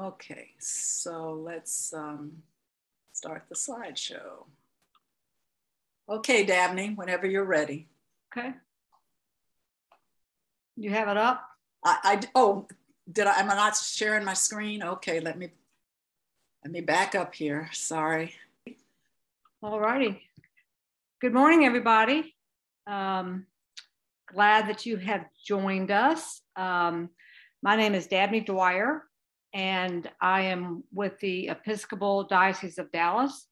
Okay, so let's um, start the slideshow. Okay, Dabney, whenever you're ready. Okay. You have it up? I, I oh, did I, am I not sharing my screen? Okay, let me, let me back up here, sorry. All righty. Good morning, everybody. Um, glad that you have joined us. Um, my name is Dabney Dwyer, and I am with the Episcopal Diocese of Dallas,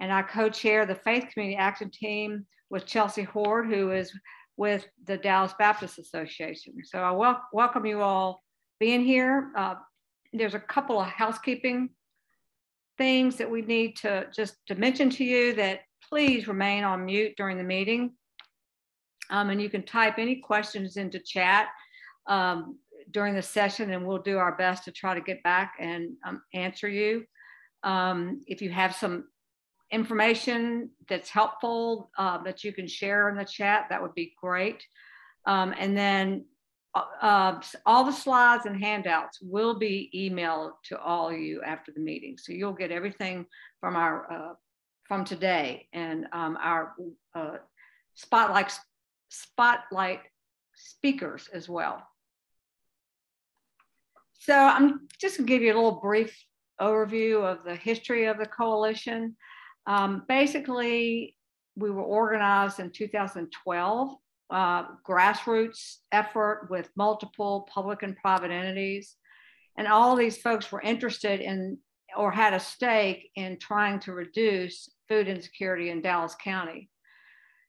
and I co-chair the Faith Community Action Team with Chelsea Horde, who is with the Dallas Baptist Association. So I wel welcome you all being here. Uh, there's a couple of housekeeping things that we need to just to mention to you that please remain on mute during the meeting. Um, and you can type any questions into chat um, during the session and we'll do our best to try to get back and um, answer you. Um, if you have some information that's helpful uh, that you can share in the chat, that would be great. Um, and then uh, uh, all the slides and handouts will be emailed to all of you after the meeting. So you'll get everything from our uh, from today and um, our uh, spotlight spotlight speakers as well. So I'm just gonna give you a little brief overview of the history of the coalition. Um, basically, we were organized in 2012, uh, grassroots effort with multiple public and private entities. And all these folks were interested in or had a stake in trying to reduce food insecurity in Dallas County.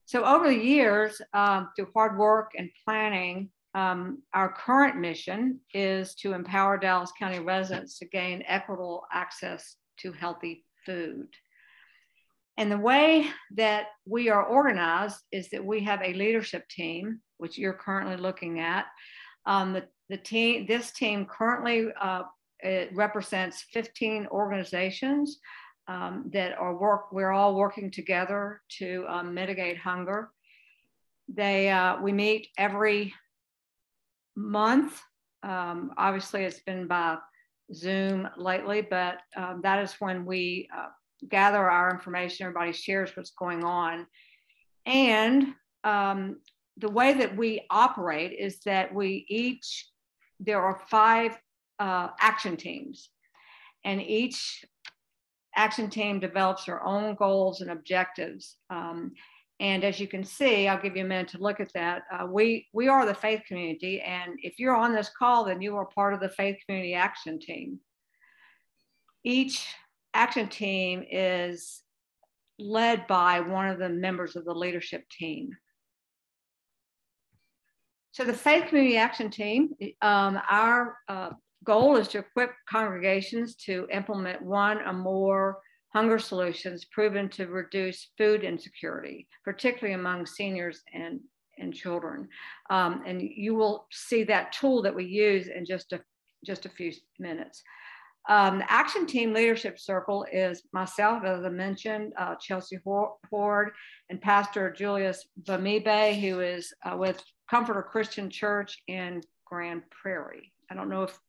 So over the years, um, through hard work and planning, um, our current mission is to empower Dallas County residents to gain equitable access to healthy food. And the way that we are organized is that we have a leadership team, which you're currently looking at. Um, the, the team, this team currently uh, represents 15 organizations um, that are work, we're all working together to um, mitigate hunger. They, uh, we meet every month. Um, obviously, it's been by Zoom lately, but um, that is when we uh, gather our information. Everybody shares what's going on. And um, the way that we operate is that we each, there are five uh, action teams, and each action team develops their own goals and objectives. Um, and as you can see, I'll give you a minute to look at that. Uh, we, we are the faith community. And if you're on this call, then you are part of the faith community action team. Each action team is led by one of the members of the leadership team. So the faith community action team, um, our uh, goal is to equip congregations to implement one or more hunger solutions proven to reduce food insecurity, particularly among seniors and, and children. Um, and you will see that tool that we use in just a, just a few minutes. Um, the Action Team Leadership Circle is myself, as I mentioned, uh, Chelsea Horde, and Pastor Julius Bamibe, who is uh, with Comforter Christian Church in Grand Prairie. I don't know if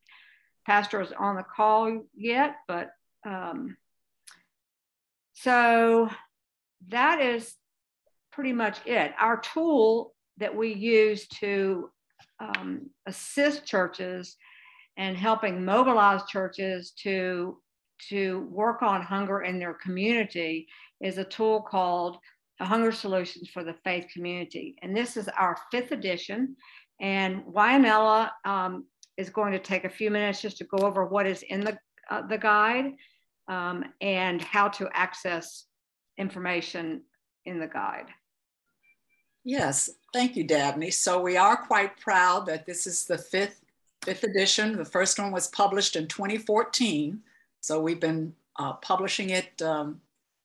Pastor is on the call yet, but um, so that is pretty much it. Our tool that we use to um, assist churches and helping mobilize churches to, to work on hunger in their community is a tool called the Hunger Solutions for the Faith Community. And this is our fifth edition. And Wyanella um, is going to take a few minutes just to go over what is in the, uh, the guide um, and how to access information in the guide. Yes, thank you, Dabney. So we are quite proud that this is the fifth, fifth edition. The first one was published in 2014. So we've been uh, publishing it um,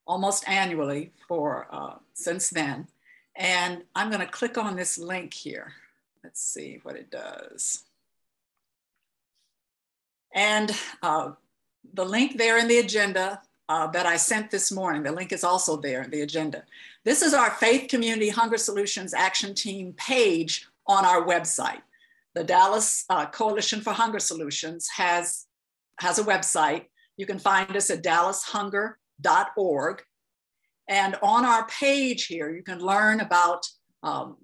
almost annually for uh, since then. And I'm gonna click on this link here. Let's see what it does. And uh, the link there in the agenda uh, that I sent this morning, the link is also there in the agenda. This is our Faith Community Hunger Solutions Action Team page on our website. the Dallas uh, Coalition for Hunger Solutions has, has a website. You can find us at dallashunger.org. And on our page here, you can learn about um,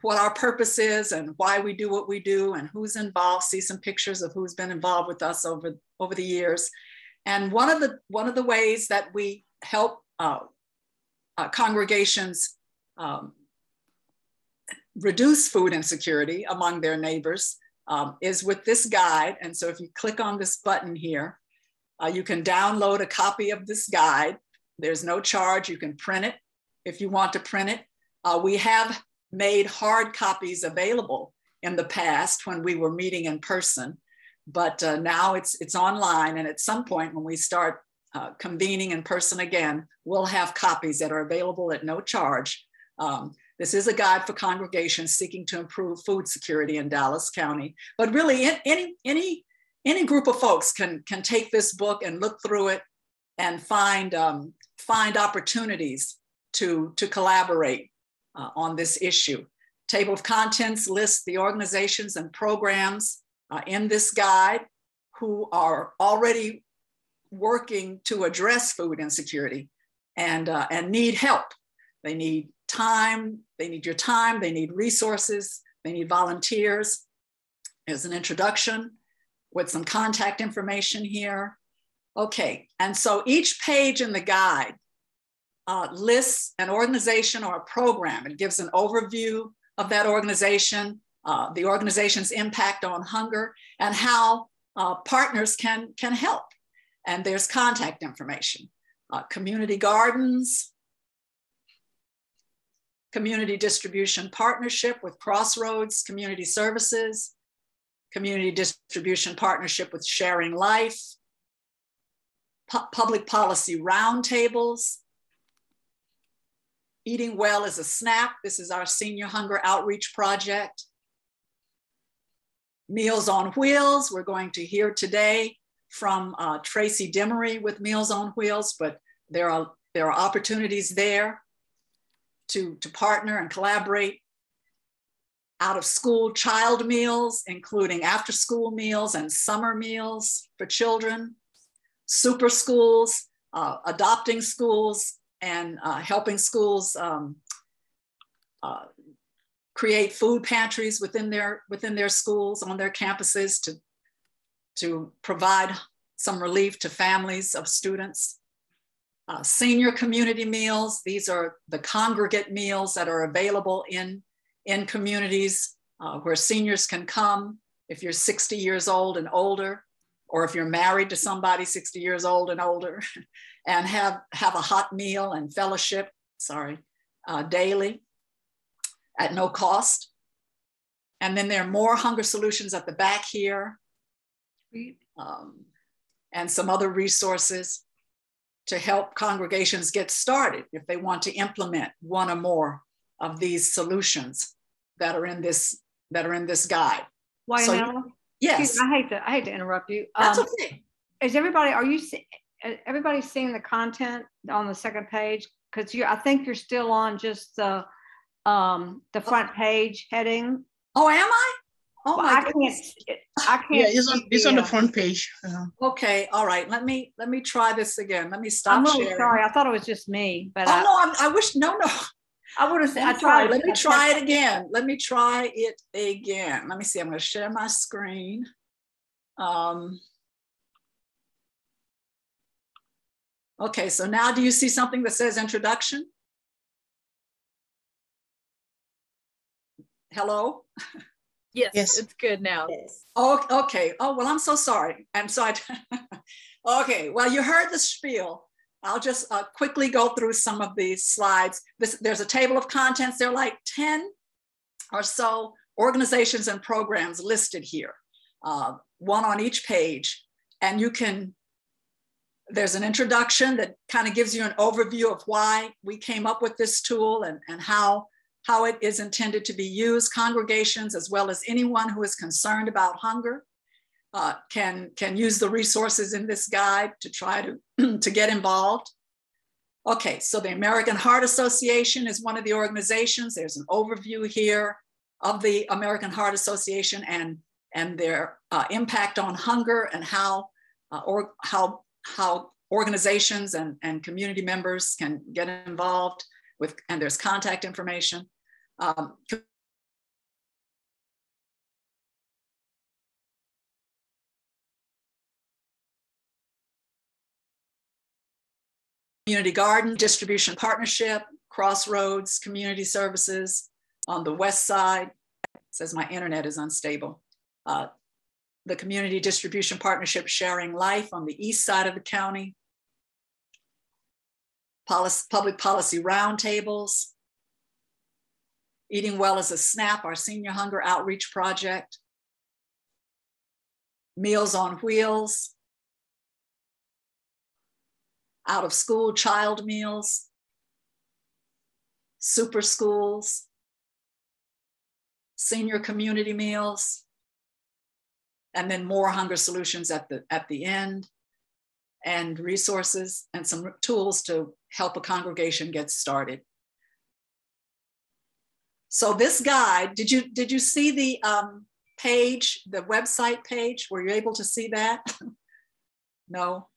what our purpose is and why we do what we do and who's involved, see some pictures of who's been involved with us over, over the years. And one of the, one of the ways that we help uh, uh, congregations um, reduce food insecurity among their neighbors um, is with this guide. And so if you click on this button here, uh, you can download a copy of this guide. There's no charge. You can print it if you want to print it. Uh, we have made hard copies available in the past when we were meeting in person, but uh, now it's, it's online. And at some point when we start uh, convening in person again, we'll have copies that are available at no charge. Um, this is a guide for congregations seeking to improve food security in Dallas County. But really, any, any, any group of folks can, can take this book and look through it and find, um, find opportunities to, to collaborate uh, on this issue. Table of contents lists the organizations and programs uh, in this guide who are already working to address food insecurity and, uh, and need help. They need time, they need your time, they need resources, they need volunteers. There's an introduction with some contact information here. Okay, and so each page in the guide uh, lists an organization or a program. It gives an overview of that organization, uh, the organization's impact on hunger, and how uh, partners can, can help. And there's contact information. Uh, community gardens, community distribution partnership with Crossroads Community Services, community distribution partnership with Sharing Life, pu public policy roundtables, Eating Well is a SNAP. This is our senior hunger outreach project. Meals on Wheels, we're going to hear today from uh, Tracie Demery with Meals on Wheels, but there are, there are opportunities there to, to partner and collaborate. Out of school child meals, including after school meals and summer meals for children, super schools, uh, adopting schools, and uh, helping schools um, uh, create food pantries within their, within their schools, on their campuses to, to provide some relief to families of students. Uh, senior community meals, these are the congregate meals that are available in, in communities uh, where seniors can come if you're 60 years old and older, or if you're married to somebody 60 years old and older. and have, have a hot meal and fellowship, sorry, uh, daily at no cost. And then there are more hunger solutions at the back here um, and some other resources to help congregations get started if they want to implement one or more of these solutions that are in this that are in this guide. Why so, now? Yes. I hate to I hate to interrupt you. That's um, okay. Is everybody are you everybody seeing the content on the second page? Because you, I think you're still on just the um, the front page heading. Oh, am I? Oh well, my I goodness. can't. I can't. Yeah, it's on. It's on the front page. Uh, okay. All right. Let me let me try this again. Let me stop. I'm really sharing. sorry. I thought it was just me, but oh I, no, I'm, i wish no, no. I would have said. I tried. Let me try it again. Let me try it again. Let me see. I'm going to share my screen. Um, Okay, so now do you see something that says introduction? Hello? Yes, yes. it's good now. Yes. Oh, okay. Oh, well, I'm so sorry. I'm sorry. okay, well, you heard the spiel. I'll just uh, quickly go through some of these slides. This, there's a table of contents. There are like 10 or so organizations and programs listed here, uh, one on each page. And you can there's an introduction that kind of gives you an overview of why we came up with this tool and, and how, how it is intended to be used. Congregations, as well as anyone who is concerned about hunger, uh, can, can use the resources in this guide to try to, to get involved. Okay, so the American Heart Association is one of the organizations. There's an overview here. of the American Heart Association and, and their uh, impact on hunger and how, uh, or how, how organizations and, and community members can get involved with, and there's contact information. Um, community garden distribution partnership, Crossroads Community Services on the west side. It says my internet is unstable. Uh, the Community Distribution Partnership Sharing Life on the east side of the county. Policy, public policy roundtables. Eating Well as a SNAP, our senior hunger outreach project. Meals on Wheels, out of school child meals, super schools, senior community meals, and then more hunger solutions at the, at the end, and resources and some tools to help a congregation get started. So this guide, did you, did you see the um, page, the website page? Were you able to see that? no?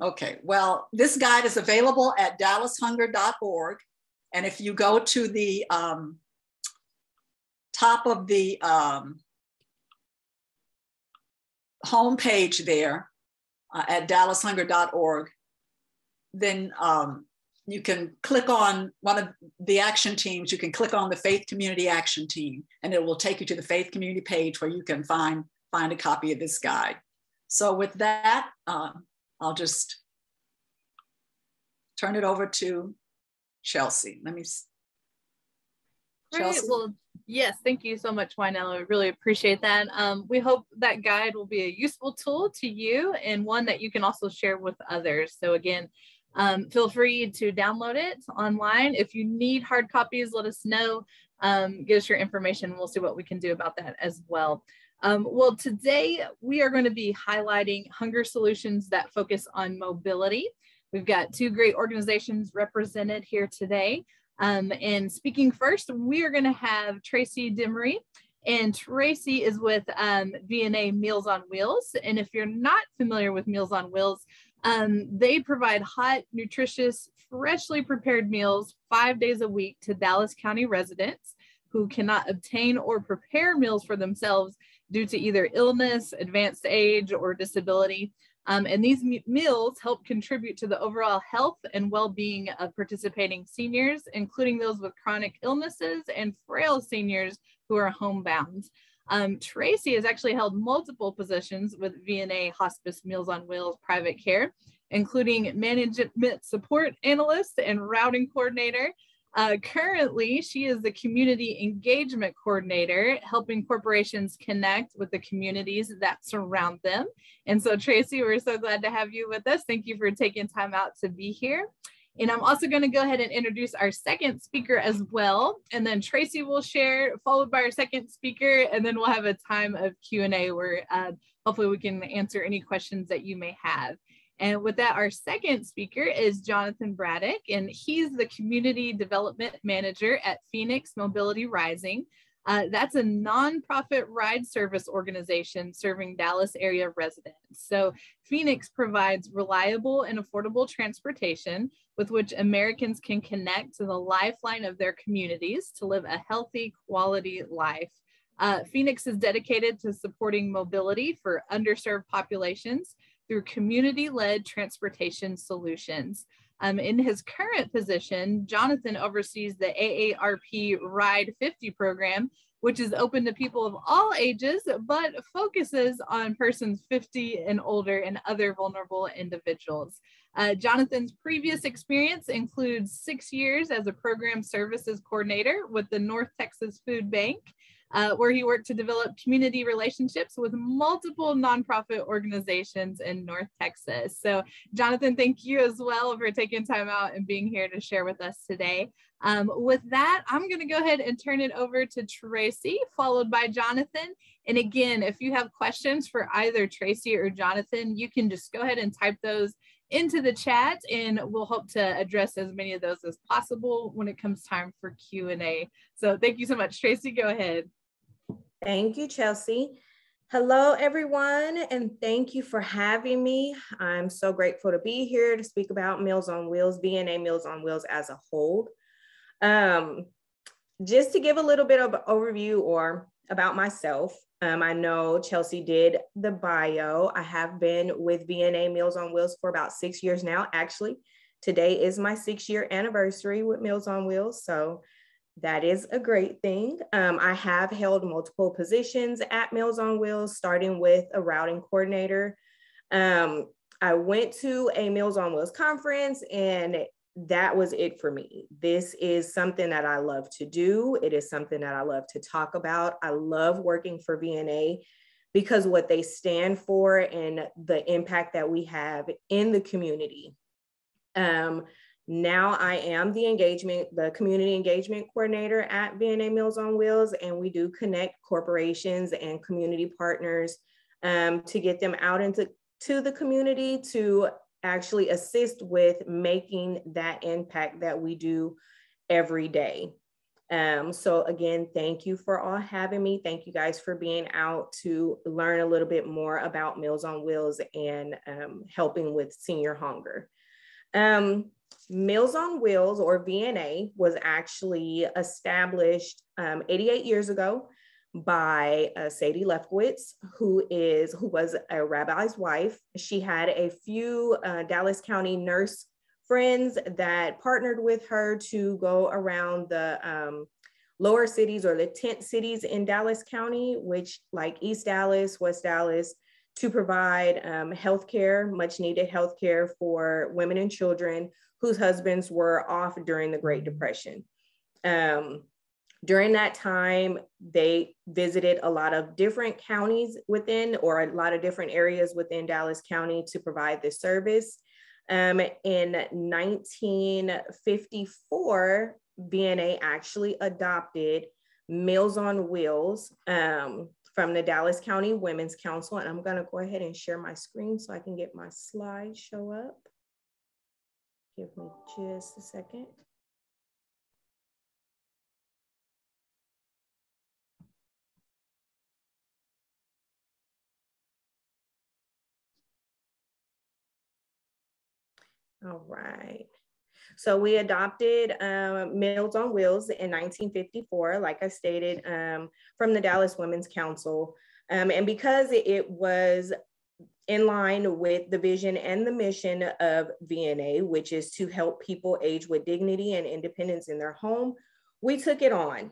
Okay, well, this guide is available at dallashunger.org. And if you go to the um, top of the um, homepage there uh, at dallashunger.org, then um, you can click on one of the action teams. You can click on the Faith Community Action Team, and it will take you to the Faith Community page where you can find, find a copy of this guide. So with that, uh, I'll just turn it over to Chelsea. Let me. Chelsea. Right, well, yes, thank you so much, Wynella. I really appreciate that. Um, we hope that guide will be a useful tool to you and one that you can also share with others. So again, um, feel free to download it online. If you need hard copies, let us know. Um, give us your information. We'll see what we can do about that as well. Um, well, today we are going to be highlighting hunger solutions that focus on mobility. We've got two great organizations represented here today. Um, and speaking first, we are going to have Tracie Demery. And Tracie is with um, VNA Meals on Wheels. And if you're not familiar with Meals on Wheels, um, they provide hot, nutritious, freshly prepared meals five days a week to Dallas County residents who cannot obtain or prepare meals for themselves due to either illness, advanced age, or disability. Um, and these meals help contribute to the overall health and well-being of participating seniors, including those with chronic illnesses and frail seniors who are homebound. Um, Tracie has actually held multiple positions with VNA Hospice Meals on Wheels Private Care, including management support analyst and routing coordinator, uh, currently, she is the community engagement coordinator, helping corporations connect with the communities that surround them. And so, Tracie, we're so glad to have you with us. Thank you for taking time out to be here. And I'm also going to go ahead and introduce our second speaker as well. And then Tracie will share, followed by our second speaker, and then we'll have a time of Q&A where uh, hopefully we can answer any questions that you may have. And with that, our second speaker is Jonathan Braddick, and he's the Community Development Manager at Feonix Mobility Rising. Uh, that's a nonprofit ride service organization serving Dallas area residents. So Feonix provides reliable and affordable transportation with which Americans can connect to the lifeline of their communities to live a healthy quality life. Uh, Feonix is dedicated to supporting mobility for underserved populations through community-led transportation solutions. Um, in his current position, Jonathan oversees the AARP Ride 50 program, which is open to people of all ages, but focuses on persons 50 and older and other vulnerable individuals. Uh, Jonathan's previous experience includes six years as a program services coordinator with the North Texas Food Bank uh, where he worked to develop community relationships with multiple nonprofit organizations in North Texas. So, Jonathan, thank you as well for taking time out and being here to share with us today. Um, with that, I'm going to go ahead and turn it over to Tracie, followed by Jonathan. And again, if you have questions for either Tracie or Jonathan, you can just go ahead and type those into the chat and we'll hope to address as many of those as possible when it comes time for Q&A. So thank you so much. Tracie, go ahead. Thank you, Chelsea. Hello, everyone, and thank you for having me. I'm so grateful to be here to speak about Meals on Wheels, VNA Meals on Wheels as a whole. Um, just to give a little bit of overview or about myself, um, I know Chelsea did the bio. I have been with VNA Meals on Wheels for about six years now. Actually, today is my six year anniversary with Meals on Wheels. So that is a great thing. Um, I have held multiple positions at Meals on Wheels, starting with a routing coordinator. Um, I went to a Meals on Wheels conference and that was it for me. This is something that I love to do. It is something that I love to talk about. I love working for VNA because what they stand for and the impact that we have in the community. Um, now I am the engagement, the community engagement coordinator at VNA Meals on Wheels, and we do connect corporations and community partners um, to get them out into to the community to actually assist with making that impact that we do every day. Um, so again, thank you for all having me. Thank you guys for being out to learn a little bit more about Meals on Wheels and um, helping with senior hunger. Um, Meals on Wheels, or VNA, was actually established um, 88 years ago by uh, Sadie Lefkowitz, who is who was a rabbi's wife. She had a few uh, Dallas County nurse friends that partnered with her to go around the um, lower cities or the tent cities in Dallas County, which like East Dallas, West Dallas, to provide um, healthcare, much needed healthcare for women and children whose husbands were off during the Great Depression. Um, during that time, they visited a lot of different counties within, or a lot of different areas within Dallas County to provide this service. Um, in 1954, VNA actually adopted Meals on Wheels um, from the Dallas County Women's Council. And I'm gonna go ahead and share my screen so I can get my slide show up. Give me just a second. All right. So we adopted um, Meals on Wheels in 1954, like I stated, um, from the Dallas Women's Council. Um, and because it was in line with the vision and the mission of VNA, which is to help people age with dignity and independence in their home, we took it on.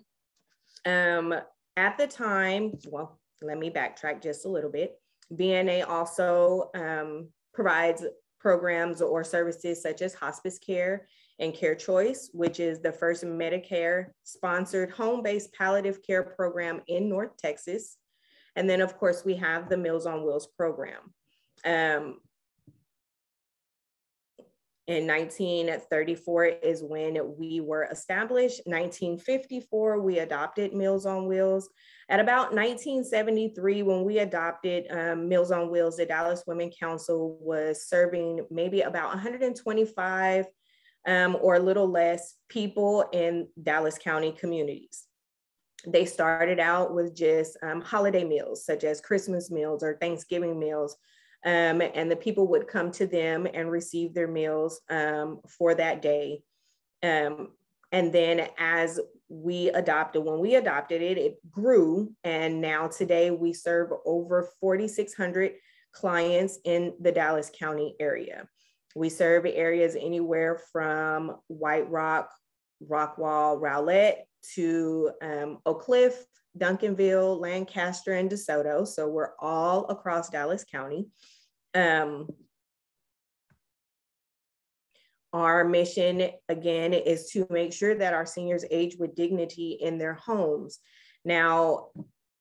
Um, at the time, well, let me backtrack just a little bit. VNA also um, provides programs or services such as hospice care and Care Choice, which is the first Medicare sponsored home based palliative care program in North Texas. And then, of course, we have the Meals on Wheels program. Um, in 1934 is when we were established. 1954, we adopted Meals on Wheels. At about 1973, when we adopted um, Meals on Wheels, the Dallas Women Council was serving maybe about 125 um, or a little less people in Dallas County communities. They started out with just um, holiday meals, such as Christmas meals or Thanksgiving meals, um, and the people would come to them and receive their meals um, for that day. Um, and then as we adopted, when we adopted it, it grew. And now today we serve over 4,600 clients in the Dallas County area. We serve areas anywhere from White Rock, Rockwall, Rowlett to um, Oak Cliff, Duncanville, Lancaster, and DeSoto. So we're all across Dallas County. Um, our mission, again, is to make sure that our seniors age with dignity in their homes. Now,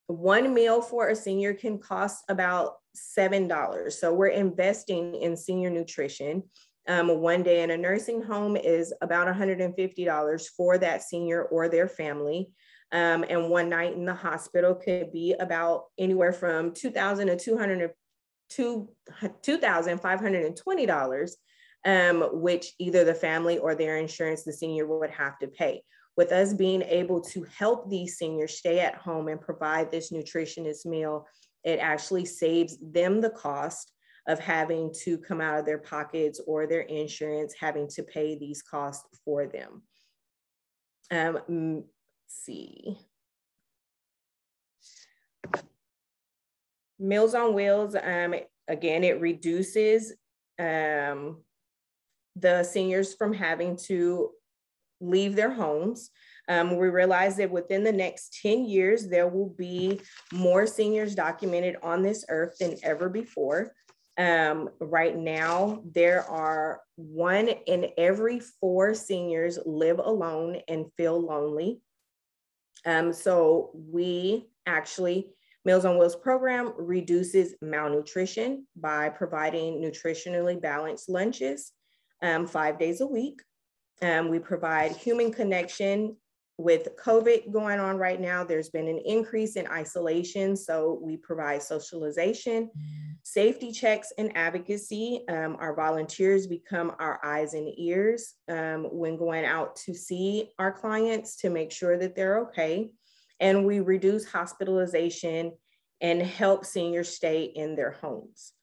one meal for a senior can cost about $7. So we're investing in senior nutrition. Um, one day in a nursing home is about $150 for that senior or their family. Um, and one night in the hospital could be about anywhere from 2000 to 200 to $2,520, um, which either the family or their insurance, the senior would have to pay. with us being able to help these seniors stay at home and provide this nutritionist meal, it actually saves them the cost of having to come out of their pockets or their insurance having to pay these costs for them. Um, see. Meals on Wheels, um, again, it reduces um, the seniors from having to leave their homes. Um, we realize that within the next 10 years, there will be more seniors documented on this earth than ever before. Um, right now, there are one in every four seniors live alone and feel lonely. Um, so we actually, Meals on Wheels program reduces malnutrition by providing nutritionally balanced lunches um, five days a week. Um, we provide human connection with COVID going on right now, there's been an increase in isolation. So we provide socialization, safety checks, and advocacy. Um, our volunteers become our eyes and ears um, when going out to see our clients to make sure that they're okay. And we reduce hospitalization and help seniors stay in their homes.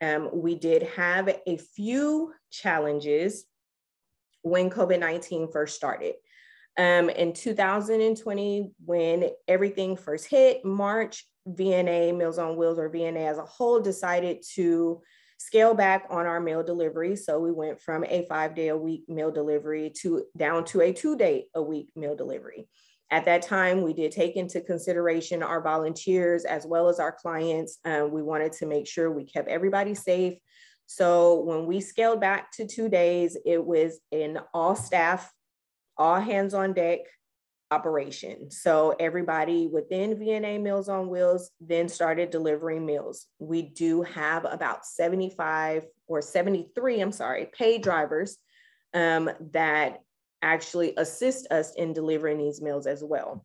Um, we did have a few challenges when COVID 19 first started. Um, in 2020, when everything first hit, March, VNA, Meals on Wheels, or VNA as a whole, decided to scale back on our meal delivery. So we went from a five day a week meal delivery to down to a two day a week meal delivery. At that time, we did take into consideration our volunteers as well as our clients. Um, we wanted to make sure we kept everybody safe. So when we scaled back to two days, it was an all staff all hands on deck operation. So everybody within VNA Meals on Wheels then started delivering meals. We do have about 75 or 73, I'm sorry, paid drivers um, that actually assist us in delivering these meals as well.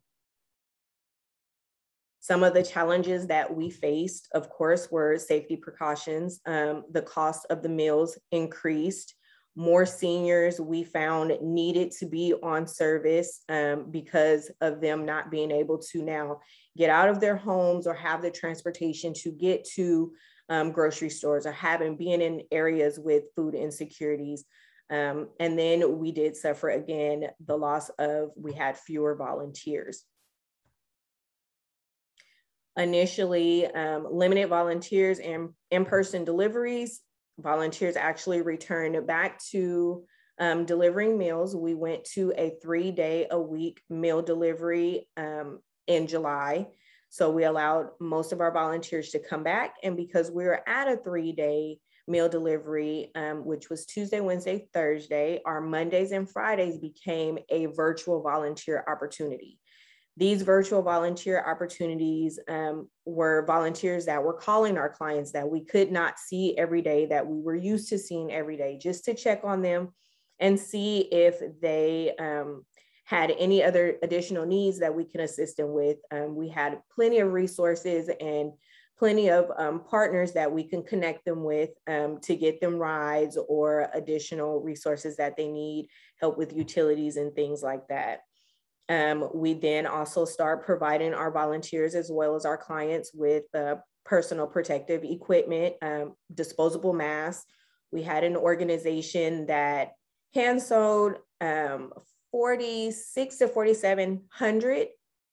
Some of the challenges that we faced, of course, were safety precautions. Um, the cost of the meals increased more seniors we found needed to be on service um, because of them not being able to now get out of their homes or have the transportation to get to um, grocery stores or having being in areas with food insecurities. Um, and then we did suffer again the loss of, we had fewer volunteers. Initially, um, limited volunteers and in-person deliveries volunteers actually returned back to um, delivering meals. We went to a three day a week meal delivery um, in July. So we allowed most of our volunteers to come back. And because we were at a three day meal delivery, um, which was Tuesday, Wednesday, Thursday, our Mondays and Fridays became a virtual volunteer opportunity. These virtual volunteer opportunities um, were volunteers that were calling our clients that we could not see every day, that we were used to seeing every day, just to check on them and see if they um, had any other additional needs that we can assist them with. Um, we had plenty of resources and plenty of um, partners that we can connect them with um, to get them rides or additional resources that they need, help with utilities and things like that. Um, we then also start providing our volunteers as well as our clients with uh, personal protective equipment, um, disposable masks. We had an organization that hand sewed um, 46 to 4,700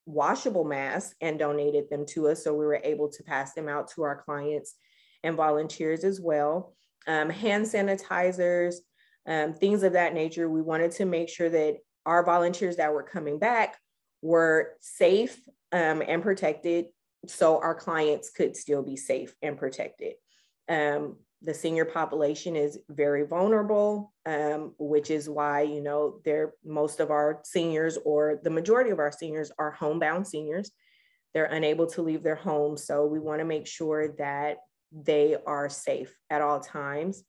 washable masks and donated them to us. So we were able to pass them out to our clients and volunteers as well. Um, hand sanitizers, um, things of that nature. We wanted to make sure that our volunteers that were coming back were safe um, and protected so our clients could still be safe and protected. Um, the senior population is very vulnerable, um, which is why, you know, they're most of our seniors or the majority of our seniors are homebound seniors. They're unable to leave their homes. So we wanna make sure that they are safe at all times.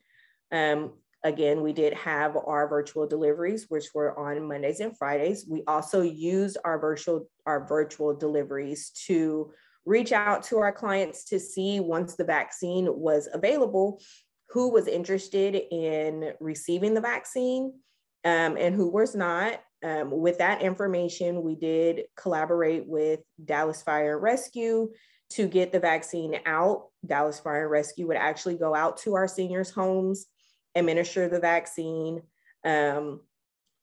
Um, Again, we did have our virtual deliveries, which were on Mondays and Fridays. We also used our virtual, our virtual deliveries to reach out to our clients to see once the vaccine was available, who was interested in receiving the vaccine um, and who was not. um, with that information, we did collaborate with Dallas Fire Rescue to get the vaccine out. Dallas Fire and Rescue would actually go out to our seniors' homes, administer the vaccine, um,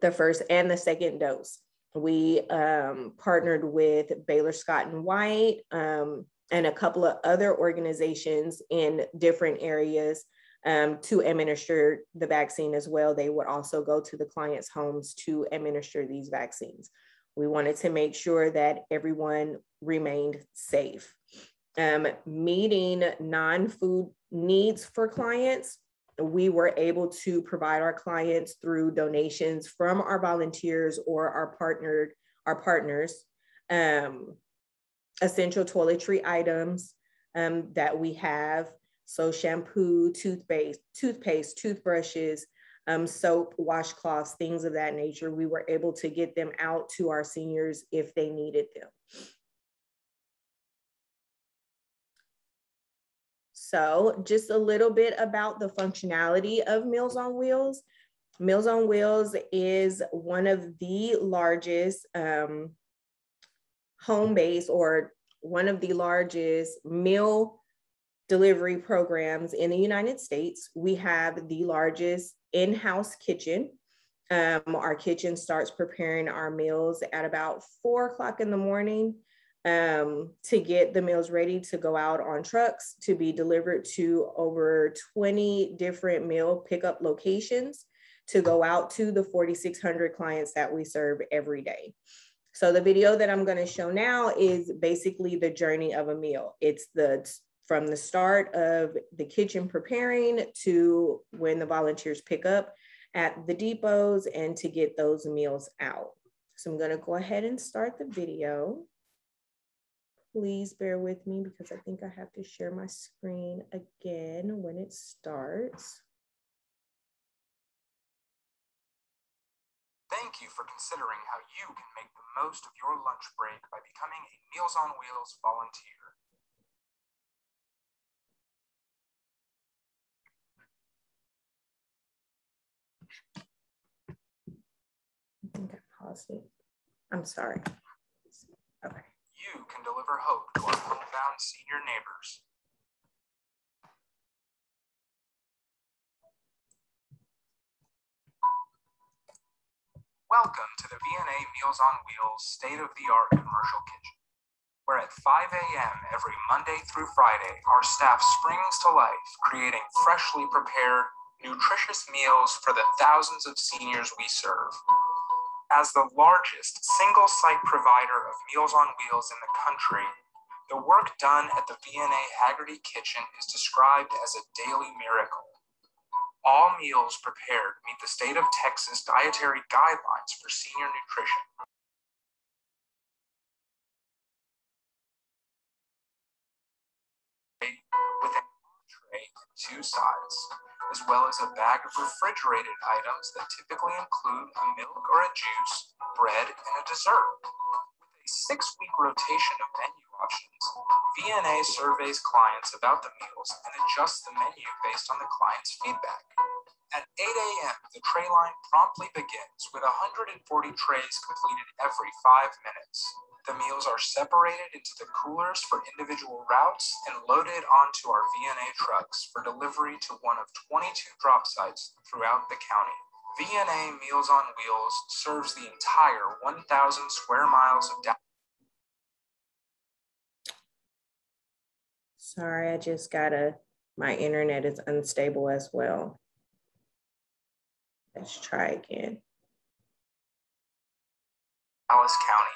the first and the second dose. We um, partnered with Baylor Scott and White um, and a couple of other organizations in different areas um, to administer the vaccine as well. They would also go to the clients' homes to administer these vaccines. We wanted to make sure that everyone remained safe. Um, meeting non food needs for clients, we were able to provide our clients through donations from our volunteers or our partnered our partners um, essential toiletry items um, that we have so shampoo, toothpaste, toothpaste, toothbrushes, um, soap, washcloths, things of that nature. We were able to get them out to our seniors if they needed them. So just a little bit about the functionality of Meals on Wheels. Meals on Wheels is one of the largest um, home base or one of the largest meal delivery programs in the United States. We have the largest in house kitchen. Um, our kitchen starts preparing our meals at about four o'clock in the morning um, to get the meals ready to go out on trucks to be delivered to over 20 different meal pickup locations to go out to the 4,600 clients that we serve every day. So the video that I'm gonna show now is basically the journey of a meal. It's the from the start of the kitchen preparing to when the volunteers pick up at the depots and to get those meals out. So I'm gonna go ahead and start the video. Please bear with me because I think I have to share my screen again when it starts. Thank you for considering how you can make the most of your lunch break by becoming a Meals on Wheels volunteer. I think I paused it. I'm sorry. You can deliver hope to our homebound senior neighbors. Welcome to the VNA Meals on Wheels state-of-the-art commercial kitchen, where at 5 a.m. every Monday through Friday, our staff springs to life, creating freshly prepared, nutritious meals for the thousands of seniors we serve. As the largest single site provider of Meals on Wheels in the country, the work done at the VNA Haggerty Kitchen is described as a daily miracle. All meals prepared meet the state of Texas dietary guidelines for senior nutrition. Two sides as well as a bag of refrigerated items that typically include a milk or a juice, bread, and a dessert. With a six week rotation of menu options, VNA surveys clients about the meals and adjusts the menu based on the client's feedback. At 8 a.m., the tray line promptly begins with 140 trays completed every five minutes. The meals are separated into the coolers for individual routes and loaded onto our VNA trucks for delivery to one of 22 drop sites throughout the county. VNA Meals on Wheels serves the entire 1,000 square miles of Dallas. Sorry, I just got a, my internet is unstable as well. Let's try again. Dallas County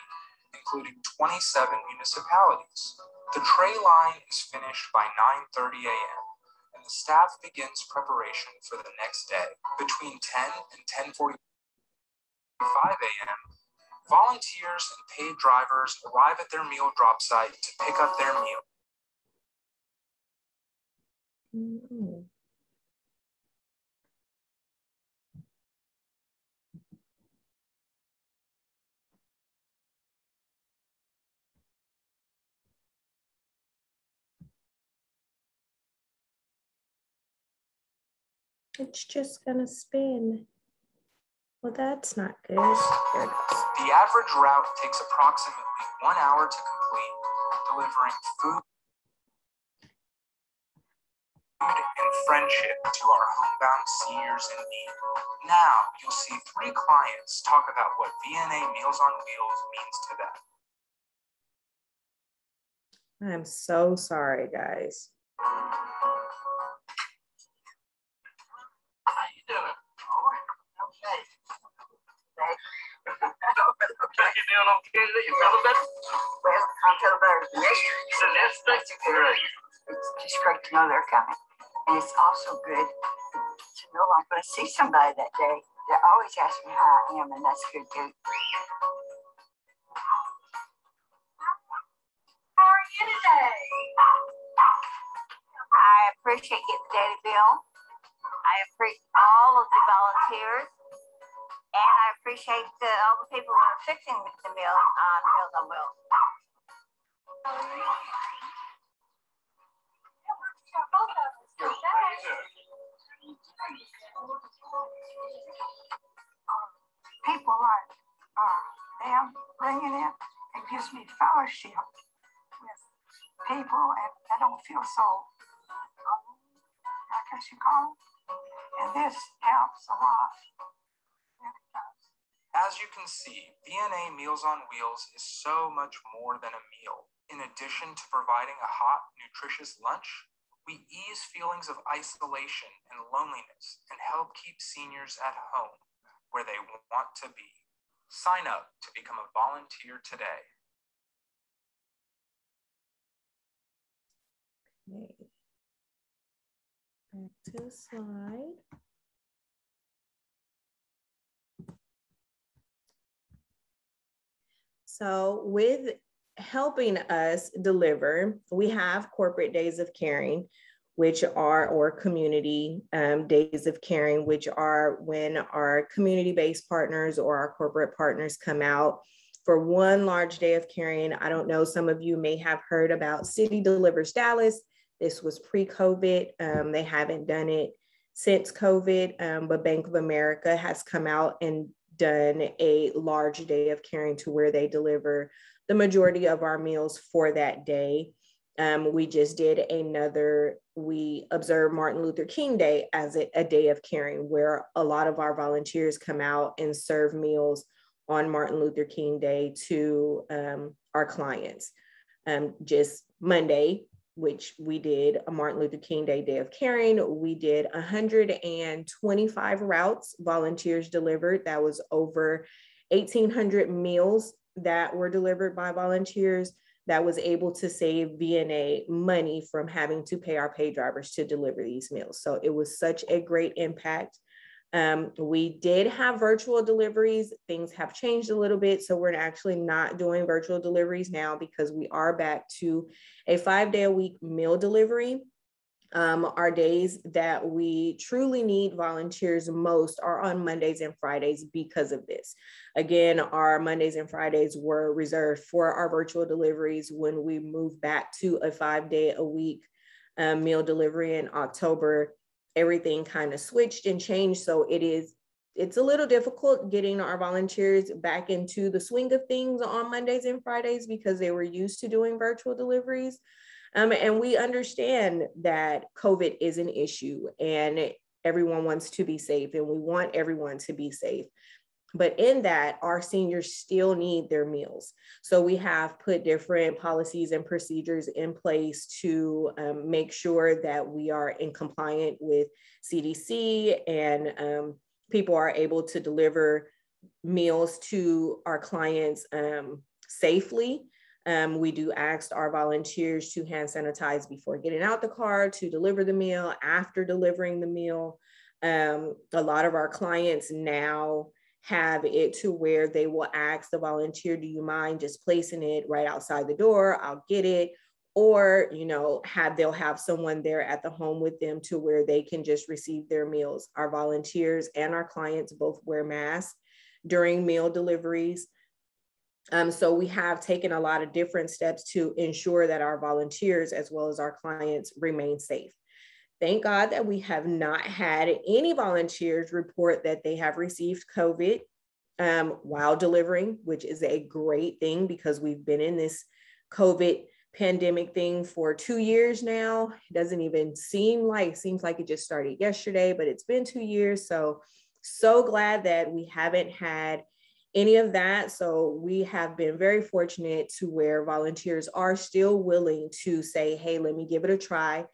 including 27 municipalities. The tray line is finished by 9.30 a.m. and the staff begins preparation for the next day. Between 10 and 10.45 a.m., volunteers and paid drivers arrive at their meal drop site to pick up their meal. Mm -hmm. It's just gonna spin. Well, that's not good. There it goes. The average route takes approximately one hour to complete, delivering food and friendship to our homebound seniors in need. Now you'll see three clients talk about what VNA Meals on Wheels means to them. I'm so sorry, guys. You doing okay? You feeling better? Well, I'm feeling better than yesterday. So that's that's great. It's just great to know they're coming. And it's also good to know I'm going to see somebody that day. They always ask me how I am, and that's good too. How are you today? I appreciate getting the daily bill. I appreciate all of the volunteers. And I appreciate the, all the people who are fixing the meal on Meals on Wheels. People like uh, them bringing in, it gives me fellowship with people, and I don't feel so, I guess you call it. And this helps a lot. As you can see, VNA Meals on Wheels is so much more than a meal. In addition to providing a hot, nutritious lunch, we ease feelings of isolation and loneliness and help keep seniors at home where they want to be. Sign up to become a volunteer today. Okay. Back to slide. So with helping us deliver, we have corporate days of caring, which are, or community um, days of caring, which are when our community-based partners or our corporate partners come out for one large day of caring. I don't know, some of you may have heard about City Delivers Dallas. This was pre-COVID. Um, they haven't done it since COVID, um, but Bank of America has come out and done a large day of caring to where they deliver the majority of our meals for that day. Um, we just did another, we observed Martin Luther King Day as a, a, day of caring, where a lot of our volunteers come out and serve meals on Martin Luther King Day to um, our clients. Um, just Monday, which we did a Martin Luther King Day Day of Caring. We did 125 routes volunteers delivered. That was over 1,800 meals that were delivered by volunteers that was able to save VNA money from having to pay our pay drivers to deliver these meals. So it was such a great impact. Um, we did have virtual deliveries. Things have changed a little bit. So we're actually not doing virtual deliveries now because we are back to a five day a week meal delivery. Um, our days that we truly need volunteers most are on Mondays and Fridays because of this. Again, our Mondays and Fridays were reserved for our virtual deliveries when we moved back to a five day a week um, meal delivery in October. Everything kind of switched and changed. So it is it's a little difficult getting our volunteers back into the swing of things on Mondays and Fridays because they were used to doing virtual deliveries. Um, and we understand that COVID is an issue and everyone wants to be safe and we want everyone to be safe. But in that, our seniors still need their meals. So we have put different policies and procedures in place to um, make sure that we are in compliant with CDC and um, people are able to deliver meals to our clients um, safely um, we do ask our volunteers to hand sanitize before getting out the car, to deliver the meal, after delivering the meal. Um, a lot of our clients now have it to where they will ask the volunteer, do you mind just placing it right outside the door? I'll get it. Or, you know, have they'll have someone there at the home with them to where they can just receive their meals. Our volunteers and our clients both wear masks during meal deliveries. Um, so we have taken a lot of different steps to ensure that our volunteers as well as our clients remain safe. Thank God that we have not had any volunteers report that they have received COVID um, while delivering, which is a great thing because we've been in this COVID pandemic thing for two years now. It doesn't even seem like, seems like it just started yesterday, but it's been two years. So, so glad that we haven't had any of that. So we have been very fortunate to where volunteers are still willing to say, hey, let me give it a try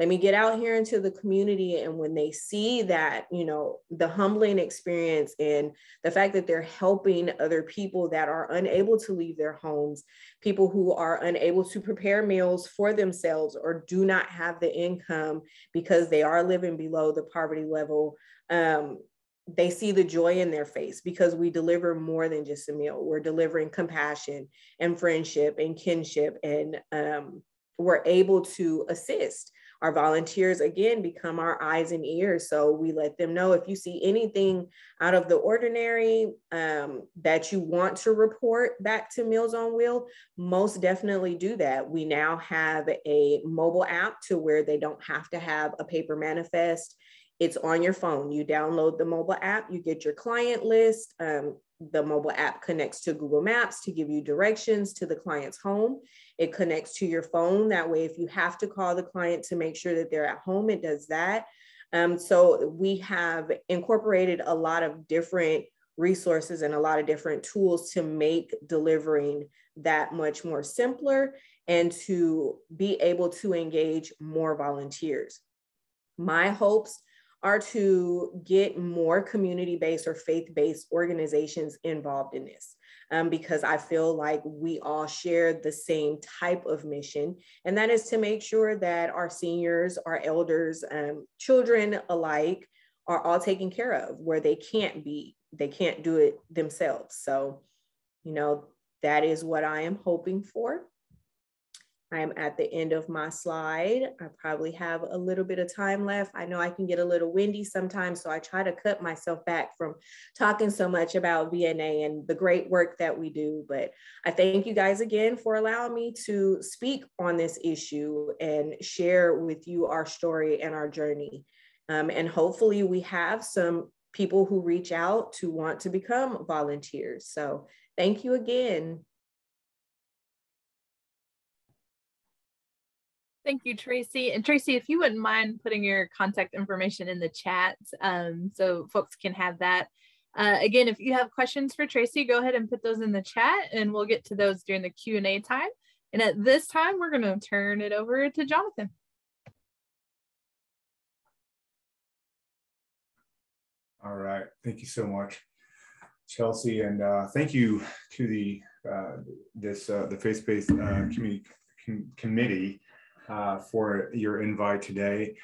let me get out here into the community and when they see that you know the humbling experience and the fact that they're helping other people that are unable to leave their homes people who are unable to prepare meals for themselves or do not have the income because they are living below the poverty level um, they see the joy in their face because we deliver more than just a meal. We're delivering compassion and friendship and kinship and um, we're able to assist our volunteers, again, become our eyes and ears. So we let them know if you see anything out of the ordinary um, that you want to report back to Meals on Wheel, most definitely do that. We now have a mobile app to where they don't have to have a paper manifest. It's on your phone. You download the mobile app, you get your client list. Um, the mobile app connects to Google Maps to give you directions to the client's home. It connects to your phone. That way, if you have to call the client to make sure that they're at home, it does that. Um, so we have incorporated a lot of different resources and a lot of different tools to make delivering that much more simpler and to be able to engage more volunteers. My hopes are to get more community based or faith based organizations involved in this. Um, because I feel like we all share the same type of mission, and that is to make sure that our seniors, our elders, um, children alike are all taken care of where they can't be, they can't do it themselves. So, you know, that is what I am hoping for. I'm at the end of my slide. I probably have a little bit of time left. I know I can get a little windy sometimes, so I try to cut myself back from talking so much about VNA and the great work that we do. But I thank you guys again for allowing me to speak on this issue and share with you our story and our journey. Um, and hopefully we have some people who reach out to want to become volunteers. So thank you again. Thank you, Tracie. And Tracie, if you wouldn't mind putting your contact information in the chat um, so folks can have that. Uh, again, if you have questions for Tracie, go ahead and put those in the chat and we'll get to those during the Q&A time. And at this time, we're going to turn it over to Jonathan. All right. Thank you so much, Chelsea. And uh, thank you to the uh, this uh, the faith-based uh, community com committee uh, for your invite today.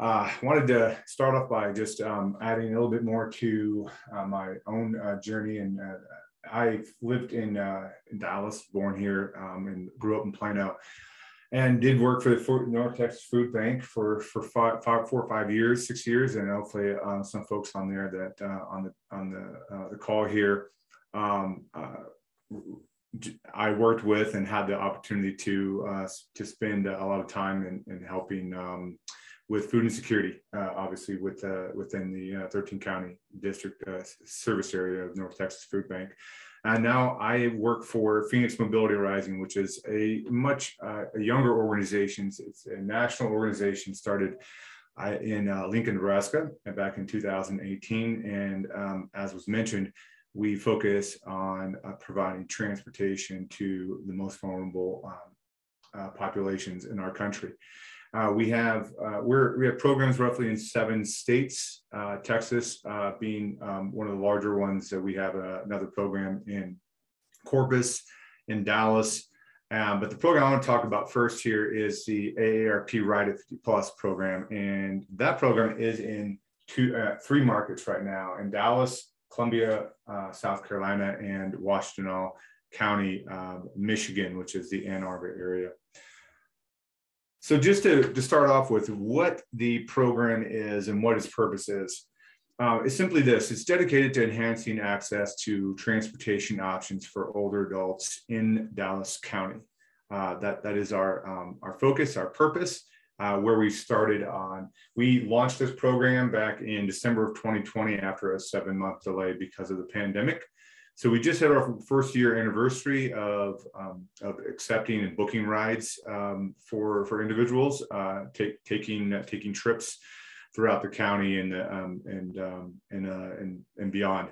I uh, wanted to start off by just um, adding a little bit more to uh, my own uh, journey. And uh, I lived in, in, Dallas, born here, um, and grew up in Plano, and did work for the North Texas Food Bank for for five, five, four or five years, six years, and hopefully some folks on there that on the on the the call here. Um, I worked with and had the opportunity to uh, to spend a lot of time in, in helping um, with food insecurity, uh, obviously with uh, within the uh, 13 county district uh, service area of North Texas Food Bank. And now I work for Feonix Mobility Rising, which is a much uh, a younger organization. It's a national organization started in Lincoln, Nebraska, back in 2018. And um, as was mentioned, we focus on uh, providing transportation to the most vulnerable um, uh, populations in our country. Uh, we have uh, we have programs roughly in seven states. Uh, Texas uh, being um, one of the larger ones. That we have another program in Corpus, in Dallas. Um, but the program I want to talk about first here is the AARP Ride at 50 Plus program, and that program is in two, three markets right now in Dallas, Columbia, uh, South Carolina, and Washtenaw County, um, Michigan, which is the Ann Arbor area. So just to, to start off with what the program is and what its purpose is, uh, it's simply this, it's dedicated to enhancing access to transportation options for older adults in Dallas County. Uh, that, that is our, um, our focus, our purpose. Uh, where we started on. We launched this program back in December of 2020 after a seven month delay because of the pandemic. So we just had our first year anniversary of, um, of accepting and booking rides um, for, for individuals, uh, take, taking, uh, taking trips throughout the county and, um, and, um, and, uh, and, and beyond.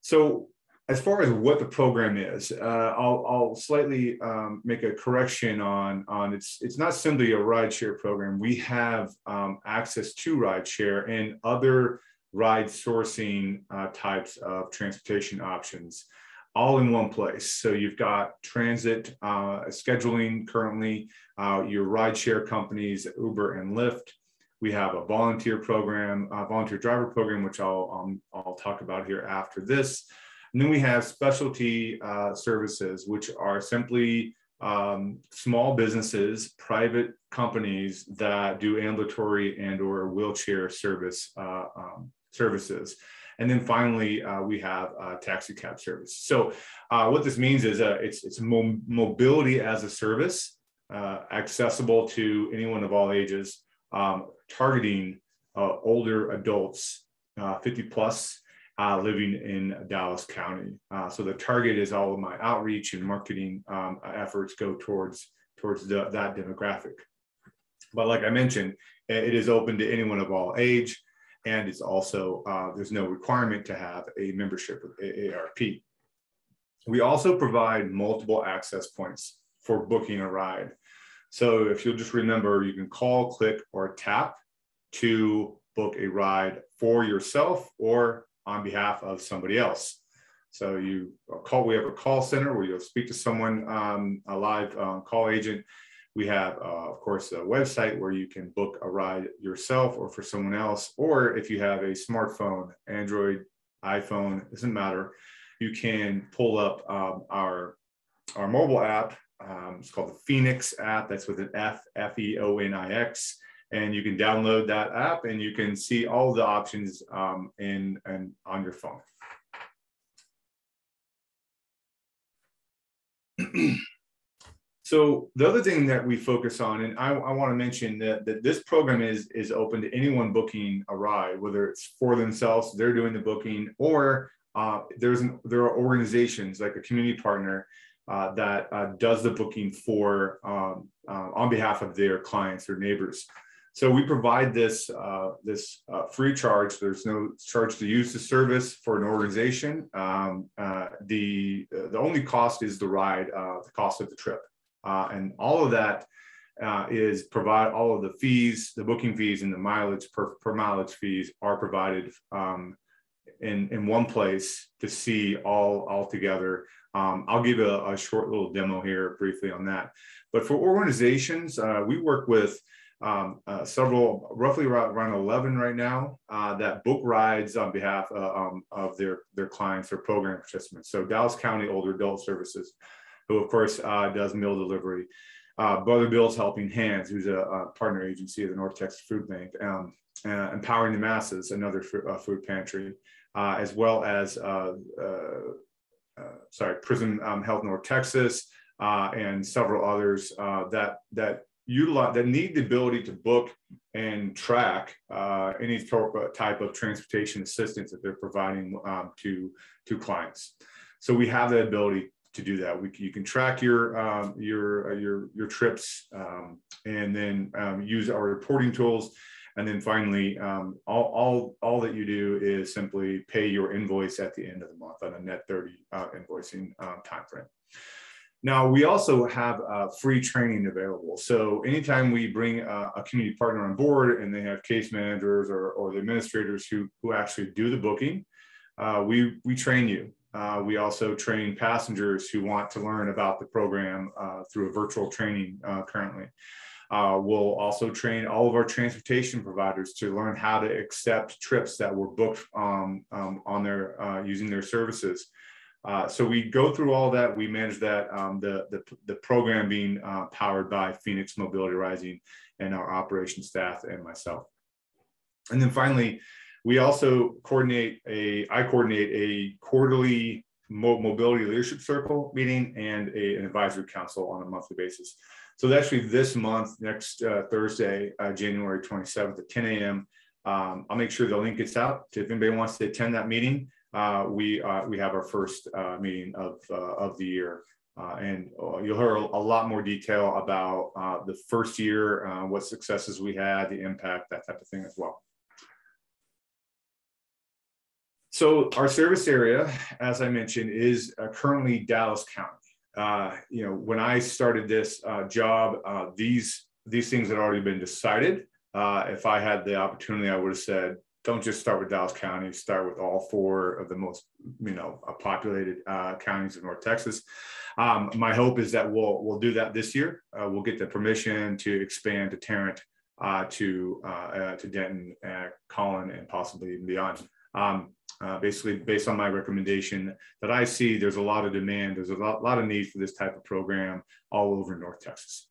So as far as what the program is, uh, I'll, I'll, slightly um, make a correction on, on it's, it's not simply a rideshare program. We have um, access to rideshare and other ride sourcing uh, types of transportation options all in one place. So you've got transit uh, scheduling currently, uh, your rideshare companies, Uber and Lyft. We have a volunteer program, a volunteer driver program, which I'll, um, I'll talk about here after this. And then we have specialty uh, services, which are simply um, small businesses, private companies that do ambulatory and or wheelchair service uh, um, services. And then finally, uh, we have uh, taxi cab service. So uh, what this means is uh, it's, it's mo mobility as a service, uh, accessible to anyone of all ages, um, targeting older adults, 50 plus, living in Dallas County. so the target is all of my outreach and marketing um, efforts go towards, towards the, that demographic. But like I mentioned, it is open to anyone of all age and it's also, uh, there's no requirement to have a membership with AARP. We also provide multiple access points for booking a ride. So if you'll just remember, you can call, click, or tap to book a ride for yourself or on behalf of somebody else. So you call, we have a call center where you'll speak to someone, um, a live um, call agent, we have, uh, of course, a website where you can book a ride yourself or for someone else, or if you have a smartphone, Android, iPhone, doesn't matter, you can pull up um, our, our mobile app. Um, it's called the Feonix app. That's with an F, F-E-O-N-I-X. And you can download that app and you can see all the options um, in, in on your phone. So the other thing that we focus on, and I, I want to mention that, that this program is, is open to anyone booking a ride, whether it's for themselves, they're doing the booking, or uh, there's an, there are organizations like a community partner uh, that uh, does the booking for um, uh, on behalf of their clients or neighbors. So we provide this uh, this uh, free charge. There's no charge to use the service for an organization. Um, the the only cost is the ride, the cost of the trip. Uh, and all of that uh, is provide all of the fees, the booking fees and the mileage per, per mileage fees are provided um, in, in one place to see all, all together. Um, I'll give a, a, short little demo here briefly on that. But for organizations, uh, we work with um, uh, several, roughly around, around 11 right now, uh, that book rides on behalf uh, um, of their, their clients or program participants. So Dallas County Older Adult Services who of course uh, does meal delivery. Uh, Brother Bill's Helping Hands, who's a, a, partner agency of the North Texas Food Bank. Um, uh, Empowering the Masses, another food pantry, as well as, sorry, Prism um, Health North Texas, and several others that, that utilize that need the ability to book and track uh, any type of transportation assistance that they're providing um, to to clients. So we have the ability to do that. We, you can track your um, your uh, your your trips um, and then um, use our reporting tools. And then finally, um, all, all, all that you do is simply pay your invoice at the end of the month on a net 30 uh, invoicing uh, timeframe. Now, we also have uh, free training available. So anytime we bring a, a, community partner on board and they have case managers or, or the administrators who, who actually do the booking, uh, we, we train you. Uh, we also train passengers who want to learn about the program uh, through a virtual training uh, currently. Uh, we'll also train all of our transportation providers to learn how to accept trips that were booked um, um, on their using their services. Uh, so we go through all that. We manage that. Um, the, the, the program being powered by Feonix Mobility Rising and our operations staff and myself. And then finally, we also coordinate a, I coordinate a quarterly mobility leadership circle meeting and a, an advisory council on a monthly basis. So actually this month, next uh, Thursday, uh, January 27th at 10 a.m. Um, I'll make sure the link gets out. If anybody wants to attend that meeting, uh, we uh, we have our first uh, meeting of uh, of the year, and you'll hear a, lot more detail about the first year, what successes we had, the impact, that type of thing as well. So our service area, as I mentioned, is currently Dallas County uh, you know, when I started this uh, job, uh, these these things had already been decided. Uh, if I had the opportunity, I would have said, don't just start with Dallas County, start with all four of the most, you know, uh, populated uh, counties of North Texas. Um, my hope is that we'll we'll do that this year. we'll get the permission to expand to Tarrant, to to Denton, Collin, and possibly even beyond. Um, uh, basically based on my recommendation that I see there's a lot of demand, there's a lot, lot of need for this type of program all over North Texas.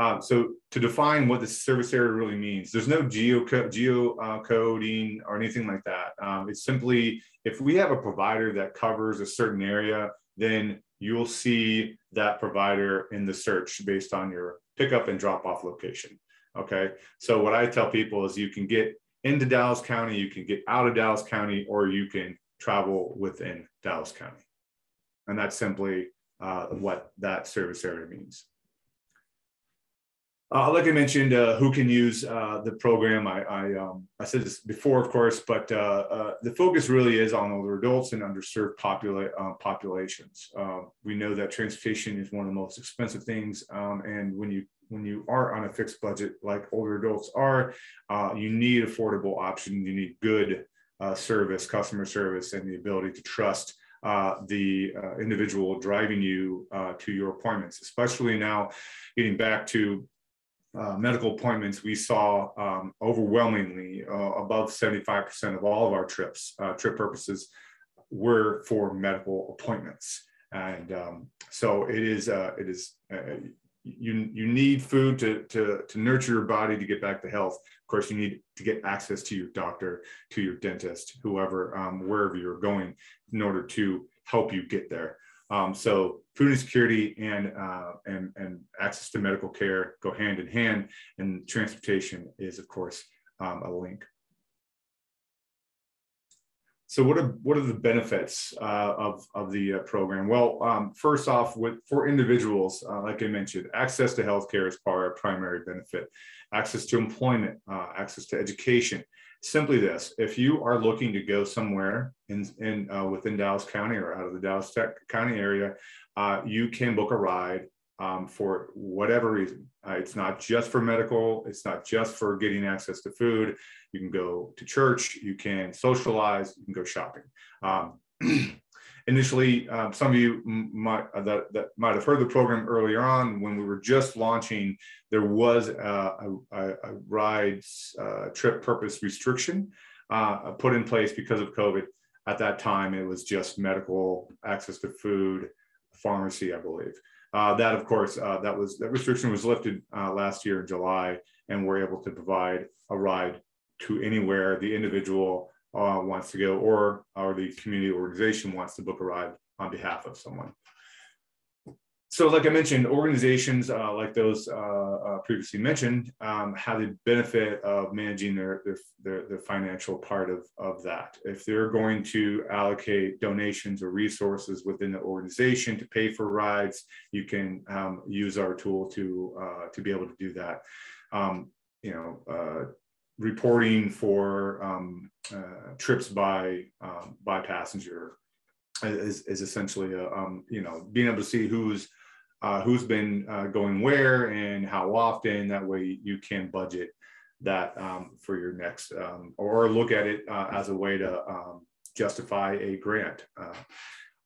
Um, so to define what the service area really means, there's no geo, geo uh, coding or anything like that. Um, it's simply if we have a provider that covers a certain area, then you'll see that provider in the search based on your pickup and drop off location. Okay. So what I tell people is you can get into Dallas County, you can get out of Dallas County, or you can travel within Dallas County. And that's simply uh, what that service area means. Uh, like I mentioned, uh, who can use uh, the program? I I, um, I, said this before, of course, but uh, uh, the focus really is on older adults and underserved popula uh, populations. we know that transportation is one of the most expensive things, um, and when you when you are on a fixed budget like older adults are, you need affordable options. You need good service, customer service, and the ability to trust uh, the uh, individual driving you uh, to your appointments, especially now getting back to uh, medical appointments, we saw um, overwhelmingly uh, above 75% of all of our trips, uh, trip purposes, were for medical appointments. And um, so it is, uh, it is uh, you, you need food to, to, to nurture your body to get back to health. Of course, you need to get access to your doctor, to your dentist, whoever, um, wherever you're going in order to help you get there. Um, so food insecurity and, uh, and, and access to medical care go hand in hand, and transportation is, of course, um, a link. So what are what are the benefits uh, of of the uh, program? Well, um, first off, with for individuals, uh, like I mentioned, access to healthcare is part of our primary benefit. Access to employment, uh, access to education, simply this if you are looking to go somewhere in, in uh, within dallas county or out of the dallas Tech county area uh, you can book a ride um, for whatever reason. Uh, it's not just for medical it's not just for getting access to food. You can go to church you can socialize you can go shopping. Um, initially, um, some of you might uh, that, that might have heard the program earlier on when we were just launching. There was a, a, a rides uh, trip purpose restriction uh, put in place because of COVID. At that time, it was just medical access to food, pharmacy, I believe. Uh, that, of course, uh, that was that restriction was lifted uh, last year in July, and we're able to provide a ride to anywhere the individual uh, wants to go or, or the community organization wants to book a ride on behalf of someone. So like I mentioned, organizations uh, like those uh, uh previously mentioned um, have the benefit of managing their, their, their, their, financial part of, of that. If they're going to allocate donations or resources within the organization to pay for rides, you can um, use our tool to, uh, to be able to do that. Um, you know, uh, reporting for um, uh, trips by um, by passenger is, is essentially a, um, you know being able to see who's uh, who's been uh, going where and how often. That way you can budget that um, for your next um, or look at it uh, as a way to um, justify a grant. Uh,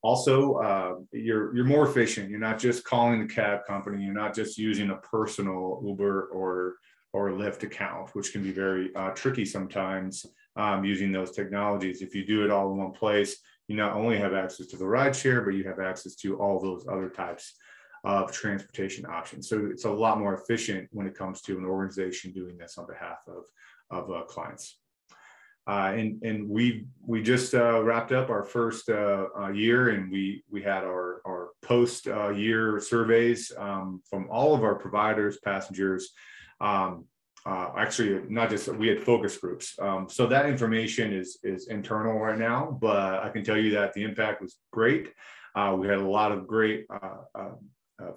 also, uh, you're you're more efficient. You're not just calling the cab company. You're not just using a personal Uber or or Lyft account, which can be very uh, tricky sometimes um, using those technologies. If you do it all in one place, you not only have access to the rideshare, but you have access to all those other types of transportation options. So it's a lot more efficient when it comes to an organization doing this on behalf of, of uh, clients. Uh, and and we we just uh, wrapped up our first uh, uh year, and we we had our our post uh, year surveys um, from all of our providers, passengers. Um, uh, actually, not just we had focus groups. Um, so that information is is internal right now, but I can tell you that the impact was great. Uh, we had a lot of great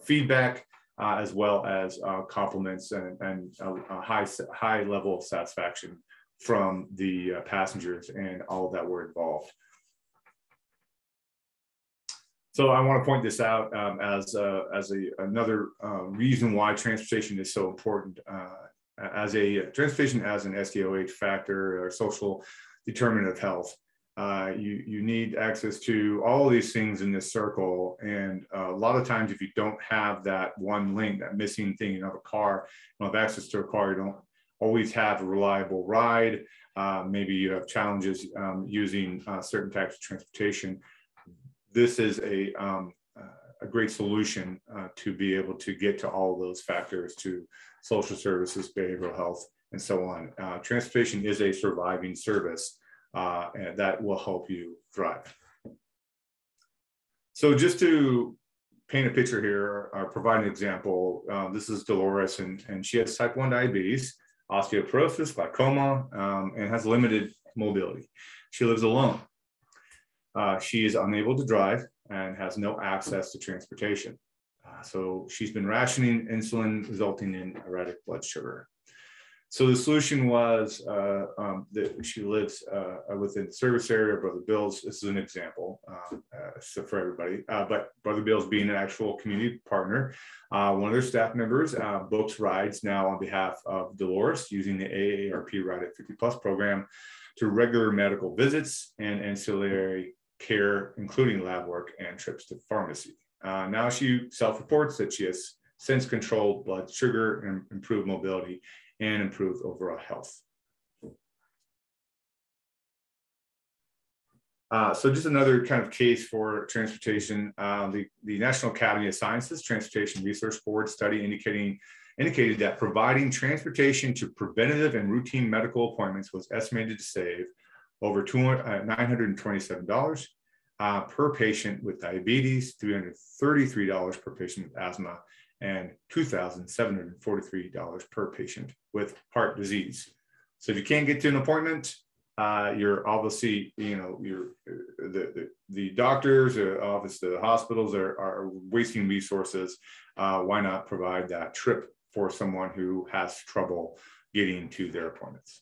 feedback. as well as compliments and, and a high high level of satisfaction from the uh, passengers and all that were involved. So I want to point this out um, as, uh, as a, another uh, reason why transportation is so important. Uh, as a transportation as an SDOH factor or social determinant of health. Uh, you, you need access to all these things in this circle. And uh, a lot of times, if you don't have that one link, that missing thing, you don't have a car, you don't have access to a car, you don't always have a reliable ride. Uh, maybe you have challenges um, using certain types of transportation. This is a, um, uh, a great solution uh, to be able to get to all those factors to social services, behavioral health, and so on. Uh, transportation is a surviving service uh, and that will help you thrive. So just to paint a picture here or provide an example, this is Dolores and, and she has type 1 diabetes osteoporosis, glaucoma, um, and has limited mobility. She lives alone. Uh, she is unable to drive and has no access to transportation. Uh, so she's been rationing insulin, resulting in erratic blood sugar. So the solution was uh, um, that she lives uh, within the service area of Brother Bill's. This is an example um, uh, so for everybody, uh, but Brother Bill's being an actual community partner. One of their staff members books rides now on behalf of Dolores using the AARP Ride at 50 Plus program to regular medical visits and ancillary care, including lab work and trips to pharmacy. now she self-reports that she has since controlled blood sugar and improved mobility and improved overall health. Uh, so just another kind of case for transportation. Uh, the, the National Academy of Sciences Transportation Research Board study indicating indicated that providing transportation to preventative and routine medical appointments was estimated to save over $927 uh, uh, per patient with diabetes, $333 per patient with asthma, and $2,743 per patient with heart disease. So if you can't get to an appointment, uh, you're obviously, you know, you're the, the, the doctors, uh, obviously the hospitals are, are wasting resources. Uh, why not provide that trip for someone who has trouble getting to their appointments?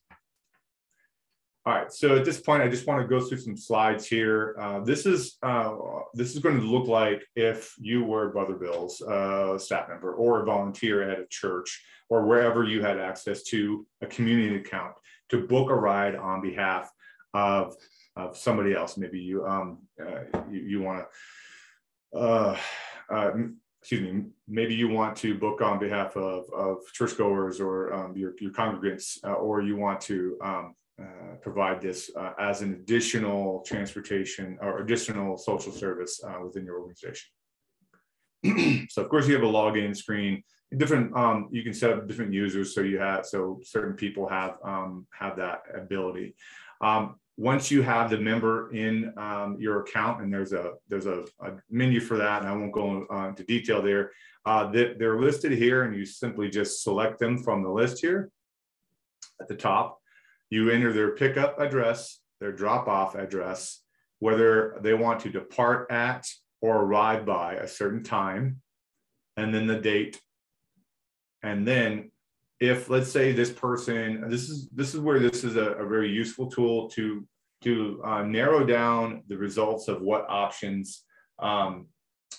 All right, so at this point, I just want to go through some slides here. Uh, this is uh, this is going to look like if you were Brother Bill's uh, staff member or a volunteer at a church or wherever you had access to a community account to book a ride on behalf of, of somebody else. Maybe you um, uh, you, you want to uh, uh, excuse me, maybe you want to book on behalf of, of churchgoers or um, your, your congregants, uh, or you want to um, uh, provide this uh, as an additional transportation or additional social service uh, within your organization. so of course you have a login screen, different, um, you can set up different users. So you have, so certain people have, um, have that ability. Um, once you have the member in um, your account and there's a there's a, a, menu for that and i won't go into detail there uh, that they're listed here and you simply just select them from the list here at the top you enter their pickup address, their drop off address, whether they want to depart at or arrive by a certain time, and then the date. And then if let's say this person, this is this is where this is a, a very useful tool to to uh, narrow down the results of what options um,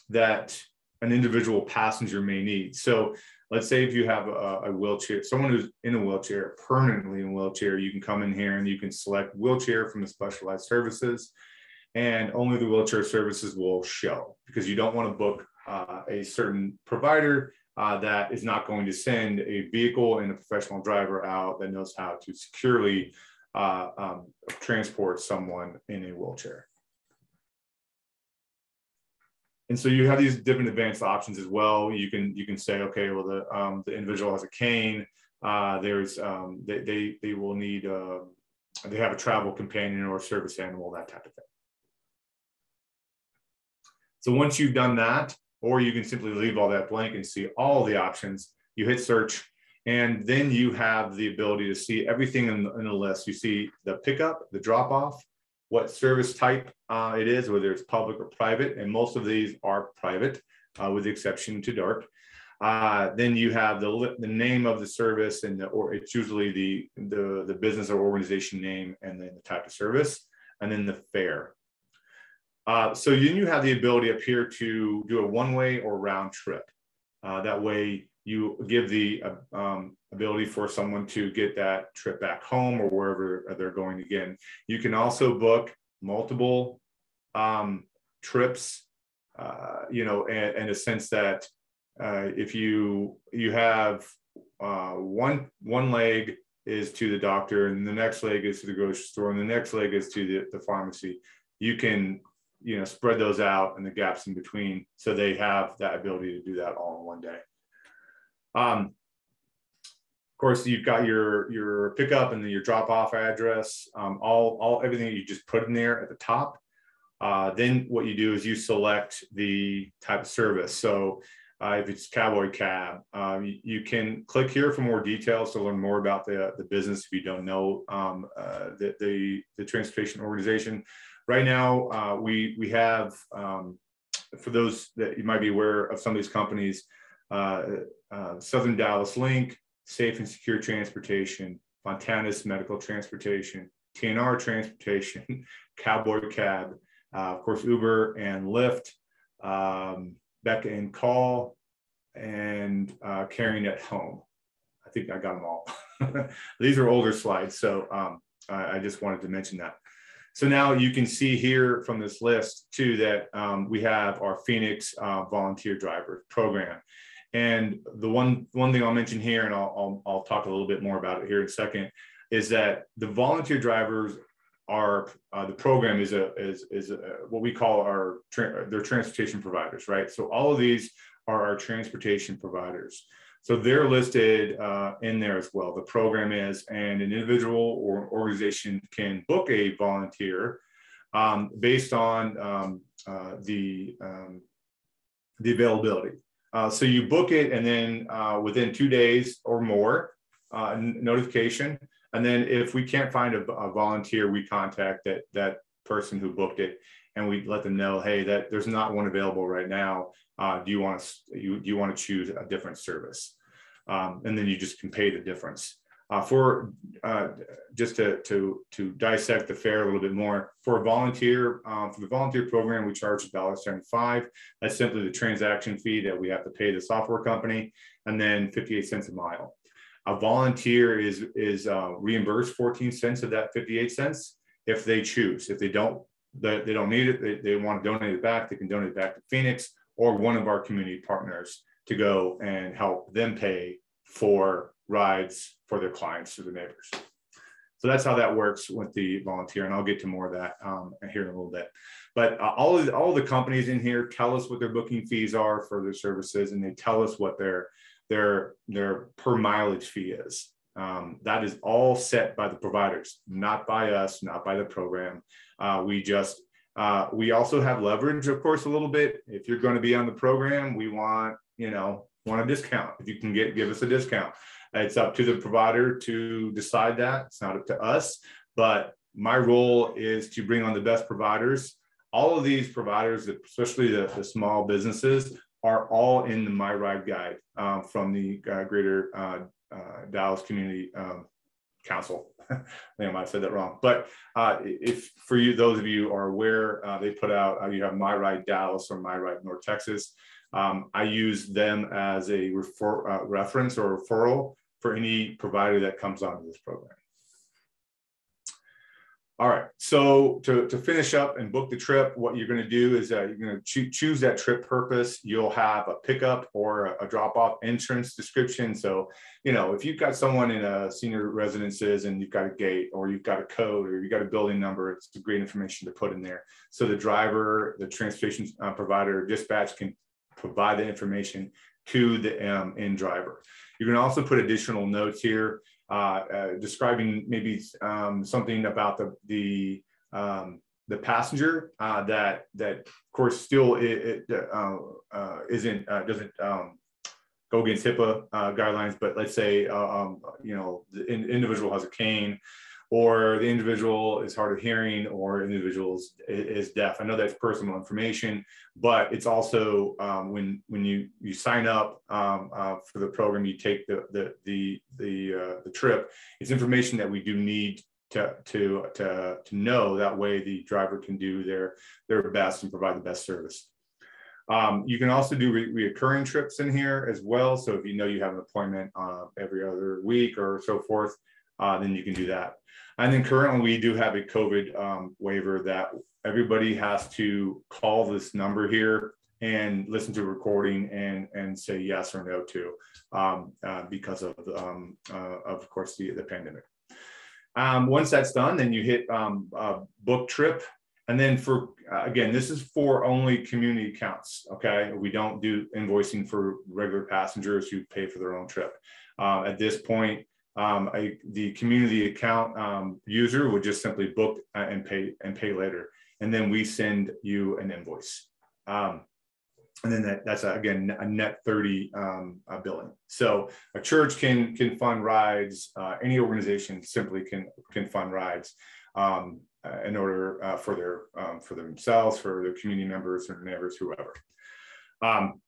that an individual passenger may need. So let's say if you have a, a, wheelchair, someone who's in a wheelchair, permanently in a wheelchair, you can come in here and you can select wheelchair from the specialized services and only the wheelchair services will show because you don't want to book uh, a certain provider uh, that is not going to send a vehicle and a professional driver out that knows how to securely uh, um, transport someone in a wheelchair and so you have these different advanced options as well. You can you can say, okay, well the um, the individual has a cane. Uh, there's um, they, they they will need uh, they have a travel companion or service animal, that type of thing. So once you've done that, or you can simply leave all that blank and see all the options, you hit search, and then you have the ability to see everything in in the list. You see the pickup, the drop off, what service type uh, it is, whether it's public or private, and most of these are private, uh, with the exception to DART. Uh, then you have the, the name of the service, and the, or it's usually the, the the business or organization name, and then the type of service, and then the fare. Uh, so then you have the ability up here to do a one-way or round trip. Uh, that way, you give the uh, um, ability for someone to get that trip back home or wherever they're going again. You can also book multiple um, trips, uh, you know, in, in, a sense that uh, if you you have uh, one one leg is to the doctor and the next leg is to the grocery store and the next leg is to the, the pharmacy, you can you know spread those out and the gaps in between so they have that ability to do that all in one day. Um, of course, you've got your your pickup and then your drop off address, um, all all everything you just put in there at the top. Uh, then what you do is you select the type of service. So uh, if it's Cowboy Cab, um, you, you, can click here for more details to learn more about the, the business if you don't know um, uh, the, the, the, transportation organization. Right now, uh, we, we have, um, for those that you might be aware of some of these companies, uh, uh, Southern Dallas Link, Safe and Secure Transportation, Fontana's Medical Transportation, TNR Transportation, Cowboy Cab, uh, of course, Uber and Lyft, um, Becca and Call, and uh, Caring at Home. I think I got them all. These are older slides, so um, I, I, just wanted to mention that. So now you can see here from this list too that um, we have our Feonix uh, volunteer driver program. And the one one thing I'll mention here, and I'll, I'll, I'll talk a little bit more about it here in a second, is that the volunteer drivers are uh, the program is a is is a, what we call our tra- their transportation providers, right? So all of these are our transportation providers. So they're listed uh, in there as well. The program is, and an individual or organization can book a volunteer um, based on um, uh, the um, the availability. Uh, so you book it, and then uh, within two days or more, uh, notification. And then if we can't find a, a, volunteer, we contact that that person who booked it, and we let them know, hey, that there's not one available right now. Uh, do you want to you do you want to choose a different service? Um, and then you just can pay the difference. Uh, for uh, just to, to, to dissect the fare a little bit more, for a volunteer, um, for the volunteer program, we charge $1.75. That's simply the transaction fee that we have to pay the software company, and then 58 cents a mile. A volunteer is, is uh, reimbursed 14 cents of that 58 cents if they choose. If they don't, they, they don't need it, they, they want to donate it back, they can donate it back to Feonix or one of our community partners to go and help them pay for rides for their clients to the neighbors. So that's how that works with the volunteer, and I'll get to more of that um, here in a little bit. But uh, all of the, all of the companies in here tell us what their booking fees are for their services, and they tell us what their their their per mileage fee is. Um, that is all set by the providers, not by us, not by the program. Uh, we just uh, we also have leverage, of course, a little bit. If you're going to be on the program, we want you know want a discount. If you can get give us a discount. It's up to the provider to decide that. It's not up to us. But my role is to bring on the best providers. All of these providers, especially the, the small businesses, are all in the My Ride Guide um, from the uh, Greater uh, uh, Dallas Community um, Council. I think I might have said that wrong. But uh, if for you, those of you are aware, uh, they put out, uh, you have My Ride Dallas or My Ride North Texas. Um, I use them as a refer, reference or referral for any provider that comes onto this program. All right, so to, to finish up and book the trip, what you're going to do is uh, you're to cho choose that trip purpose. You'll have a pickup or a, a drop off entrance description. So, you know, if you've got someone in a senior residences and you've got a gate or you've got a code or you've got a building number, it's great information to put in there. So the driver, the transportation uh, provider, dispatch can provide the information to the um, end driver. You can also put additional notes here. uh, uh, describing maybe um, something about the the um, the passenger uh, that that of course still it, it uh, uh, isn't uh, doesn't um, go against HIPAA guidelines, but let's say um, you know the in, individual has a cane or the individual is hard of hearing or individual is, is deaf. I know that's personal information, but it's also um, when when you you sign up um, uh, for the program, you take the the the the, uh, the trip. It's information that we do need to to to to know. That way, the driver can do their their best and provide the best service. Um, you can also do re reoccurring trips in here as well. So if you know you have an appointment uh, every other week or so forth, uh, then you can do that. And then currently we do have a COVID um, waiver that everybody has to call this number here and listen to recording and and say yes or no to um, uh, because of um, uh, of course the, the pandemic. Um, once that's done, then you hit um, book trip. And then for, uh, again, this is for only community accounts, okay? We don't do invoicing for regular passengers who pay for their own trip. Uh, at this point, um, a, the community account um, user would just simply book uh, and pay and pay later. And then we send you an invoice. Um, and then that, that's a, again a net 30 um, uh, billing. So a church can can fund rides. Uh, any organization simply can can fund rides um, uh, in order uh, for their um, for themselves, for their community members or neighbors, whoever. Um,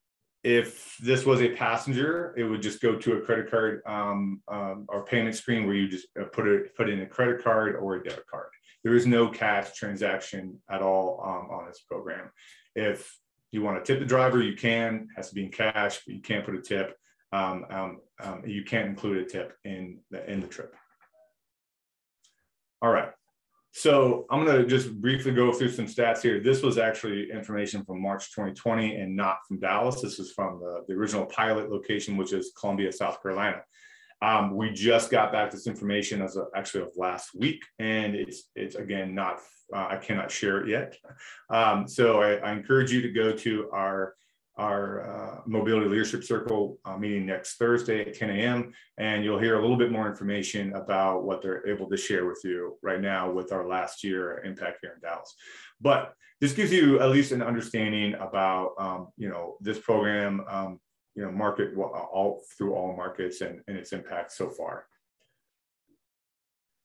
if this was a passenger, it would just go to a credit card um, um, or payment screen where you just uh, put it put in a credit card or a debit card. There is no cash transaction at all um, on this program. If you want to tip the driver, you can. It has to be in cash, but you can't put a tip. Um, um, um, you can't include a tip in the in the trip. All right. So I'm going to just briefly go through some stats here. This was actually information from March 2020 and not from Dallas. This is from the, the original pilot location, which is Columbia, South Carolina. Um, we just got back this information as of, actually of last week, and it's it's again not uh, I cannot share it yet. Um, so I, I, encourage you to go to our our uh, mobility leadership circle uh, meeting next Thursday at 10 a.m. And you'll hear a little bit more information about what they're able to share with you right now with our last year impact here in Dallas. But this gives you at least an understanding about, um, you know, this program, um, you know, market all through all markets and, and its impact so far.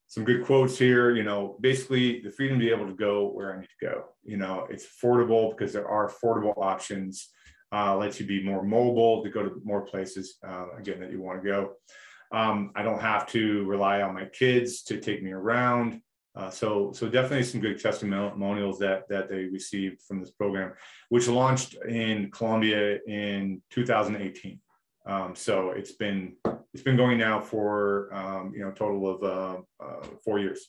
Some good quotes here, you know, basically the freedom to be able to go where I need to go. You know, it's affordable because there are affordable options uh, lets you be more mobile to go to more places, uh, again, that you want to go. Um, I don't have to rely on my kids to take me around. Uh, so, so definitely some good testimonials that that they received from this program, which launched in Columbia in 2018. Um, so it's been it's been going now for um, you know total of uh, uh, four years.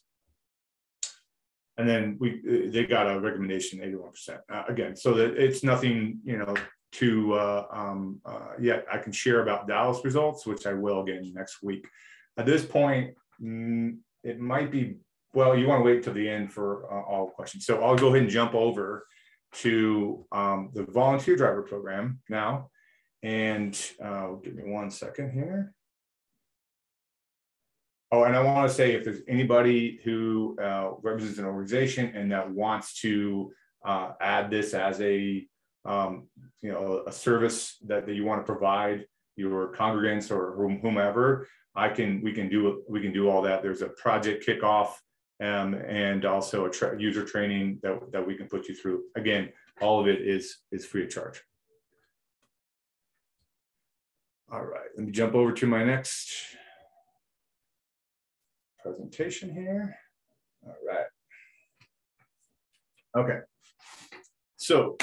And then we they got a recommendation 81% uh, again. So that it's nothing you know to uh, um, uh, yet. I can share about Dallas results, which I will again next week. At this point, mm, it might be, well, you want to wait till the end for uh, all questions. So I'll go ahead and jump over to um, the volunteer driver program now. And uh, give me one second here. Oh, and I want to say if there's anybody who uh, represents an organization and that wants to uh, add this as a um, you know, a service that, that you want to provide your congregants or whomever, I can, we can do, we can do all that. There's a project kickoff um, and also a tra user training that, that we can put you through. Again, all of it is, is free of charge. All right, let me jump over to my next presentation here. All right. Okay. So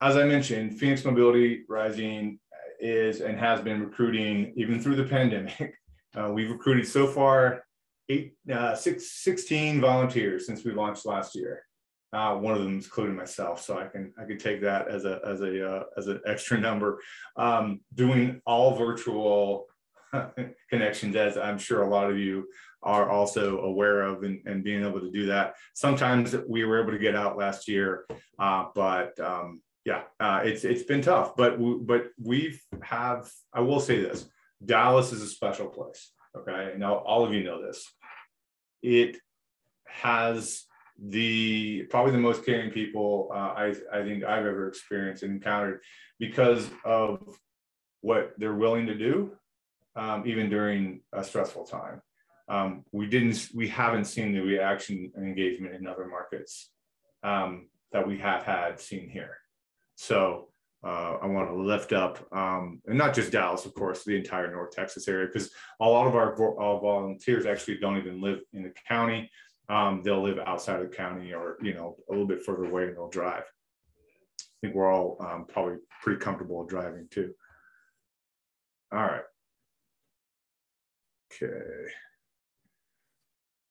as I mentioned, Feonix Mobility Rising is and has been recruiting even through the pandemic. Uh, we've recruited so far eight, uh, six, 16 volunteers since we launched last year. Uh, one of them is including myself, so I can I can take that as a as a uh, as an extra number. Um, doing all virtual connections, as I'm sure a lot of you are also aware of, and, and being able to do that. Sometimes we were able to get out last year, uh, but um, yeah, uh, it's it's been tough, but we, but we've have. I will say this: Dallas is a special place. okay, now all of you know this, it has the probably the most caring people uh, I, I think I've ever experienced and encountered because of what they're willing to do, um, even during a stressful time. Um, we didn't, we haven't seen the reaction and engagement in other markets um, that we have had seen here. So uh, I want to lift up, um, and not just Dallas, of course, the entire North Texas area, because a lot of our, our volunteers actually don't even live in the county. Um, they'll live outside of the county or, you know, a little bit further away and they'll drive. I think we're all um, probably pretty comfortable driving too. All right. Okay.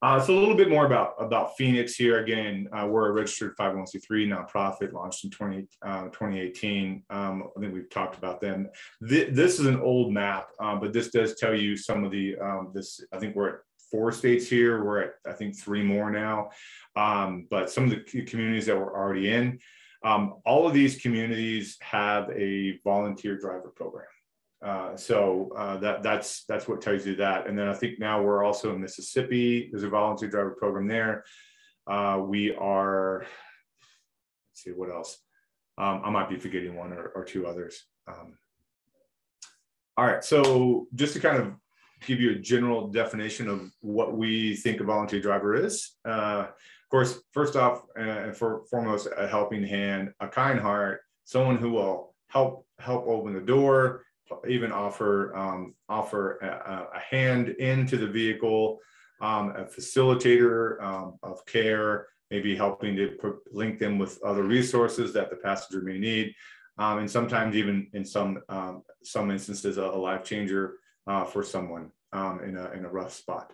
Uh, so a little bit more about, about Feonix here. Again, uh, we're a registered 501c3 nonprofit launched in 20, uh, 2018. Um, I think we've talked about them. Th this is an old map, uh, but this does tell you some of the, um, this, I think we're at four states here. We're at, I think, three more now. Um, but some of the communities that we're already in, um, all of these communities have a volunteer driver program. Uh, so uh, that that's that's what tells you that. And then I think now we're also in Mississippi. There's a volunteer driver program there. Uh, we are. Let's see what else. Um, I might be forgetting one or, or two others. Um, all right. So just to kind of give you a general definition of what we think a volunteer driver is. Uh, of course, first off and for, foremost, a helping hand, a kind heart, someone who will help help open the door, even offer um, offer a, a, hand into the vehicle, um, a facilitator um, of care, maybe helping to link them with other resources that the passenger may need, um, and sometimes even in some um, some instances a, a life changer uh, for someone um, in, a, in a rough spot.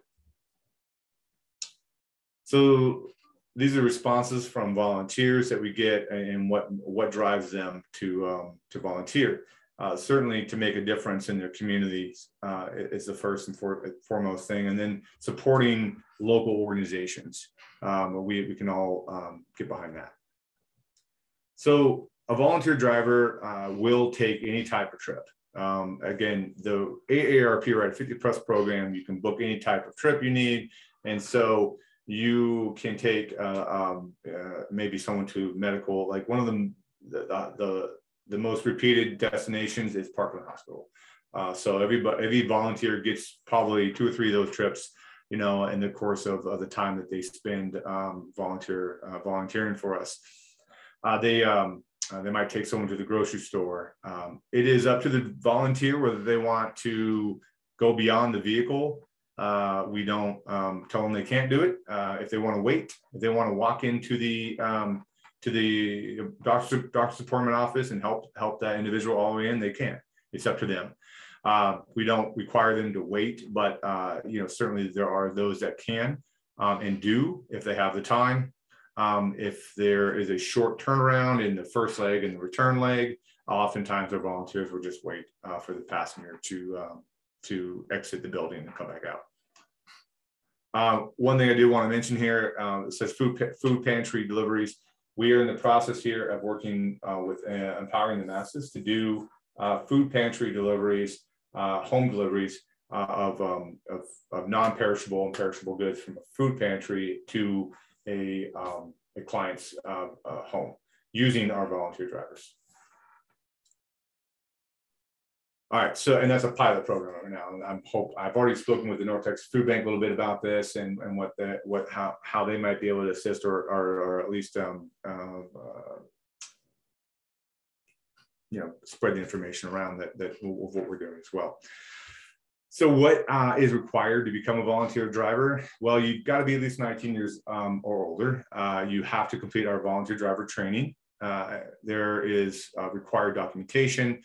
So these are responses from volunteers that we get and what, what drives them to, to volunteer. Uh, certainly to make a difference in their communities uh, is the first and for, foremost thing. And then supporting local organizations. Um, we, we can all um, get behind that. So a volunteer driver uh, will take any type of trip. Um, again, the AARP Ride 50 Plus program, you can book any type of trip you need. And so you can take uh, um, uh, maybe someone to medical, like one of them, the, the, the most repeated destinations is Parkland Hospital. Uh, so everybody, every volunteer gets probably two or three of those trips, you know, in the course of, of the time that they spend um, volunteer uh, volunteering for us. Uh, they um, uh, they might take someone to the grocery store. Um, it is up to the volunteer whether they want to go beyond the vehicle. Uh, we don't um, tell them they can't do it. Uh, if they want to wait, if they want to walk into the um, to the doctor doctor's appointment office and help help that individual all the way in, they can't. It's up to them. Uh, we don't require them to wait, but uh, you know certainly there are those that can um, and do if they have the time. Um, if there is a short turnaround in the first leg and the return leg, oftentimes our volunteers will just wait uh, for the passenger to, um, to exit the building and come back out. Uh, one thing I do want to mention here, uh, it says food, food pantry deliveries. We are in the process here of working uh, with uh, empowering the masses to do uh, food pantry deliveries, home deliveries of, um, of, of non-perishable and perishable goods from a food pantry to a, um, a client's home using our volunteer drivers. All right, so and that's a pilot program right now. And I'm hope I've already spoken with the North Texas Food Bank a little bit about this and, and what the what how how they might be able to assist or or, or at least um, uh, uh, you know spread the information around that that of what we're doing as well. So what uh, is required to become a volunteer driver? Well, you've got to be at least 19 years um, or older. Uh, you have to complete our volunteer driver training. Uh, there is uh, required documentation.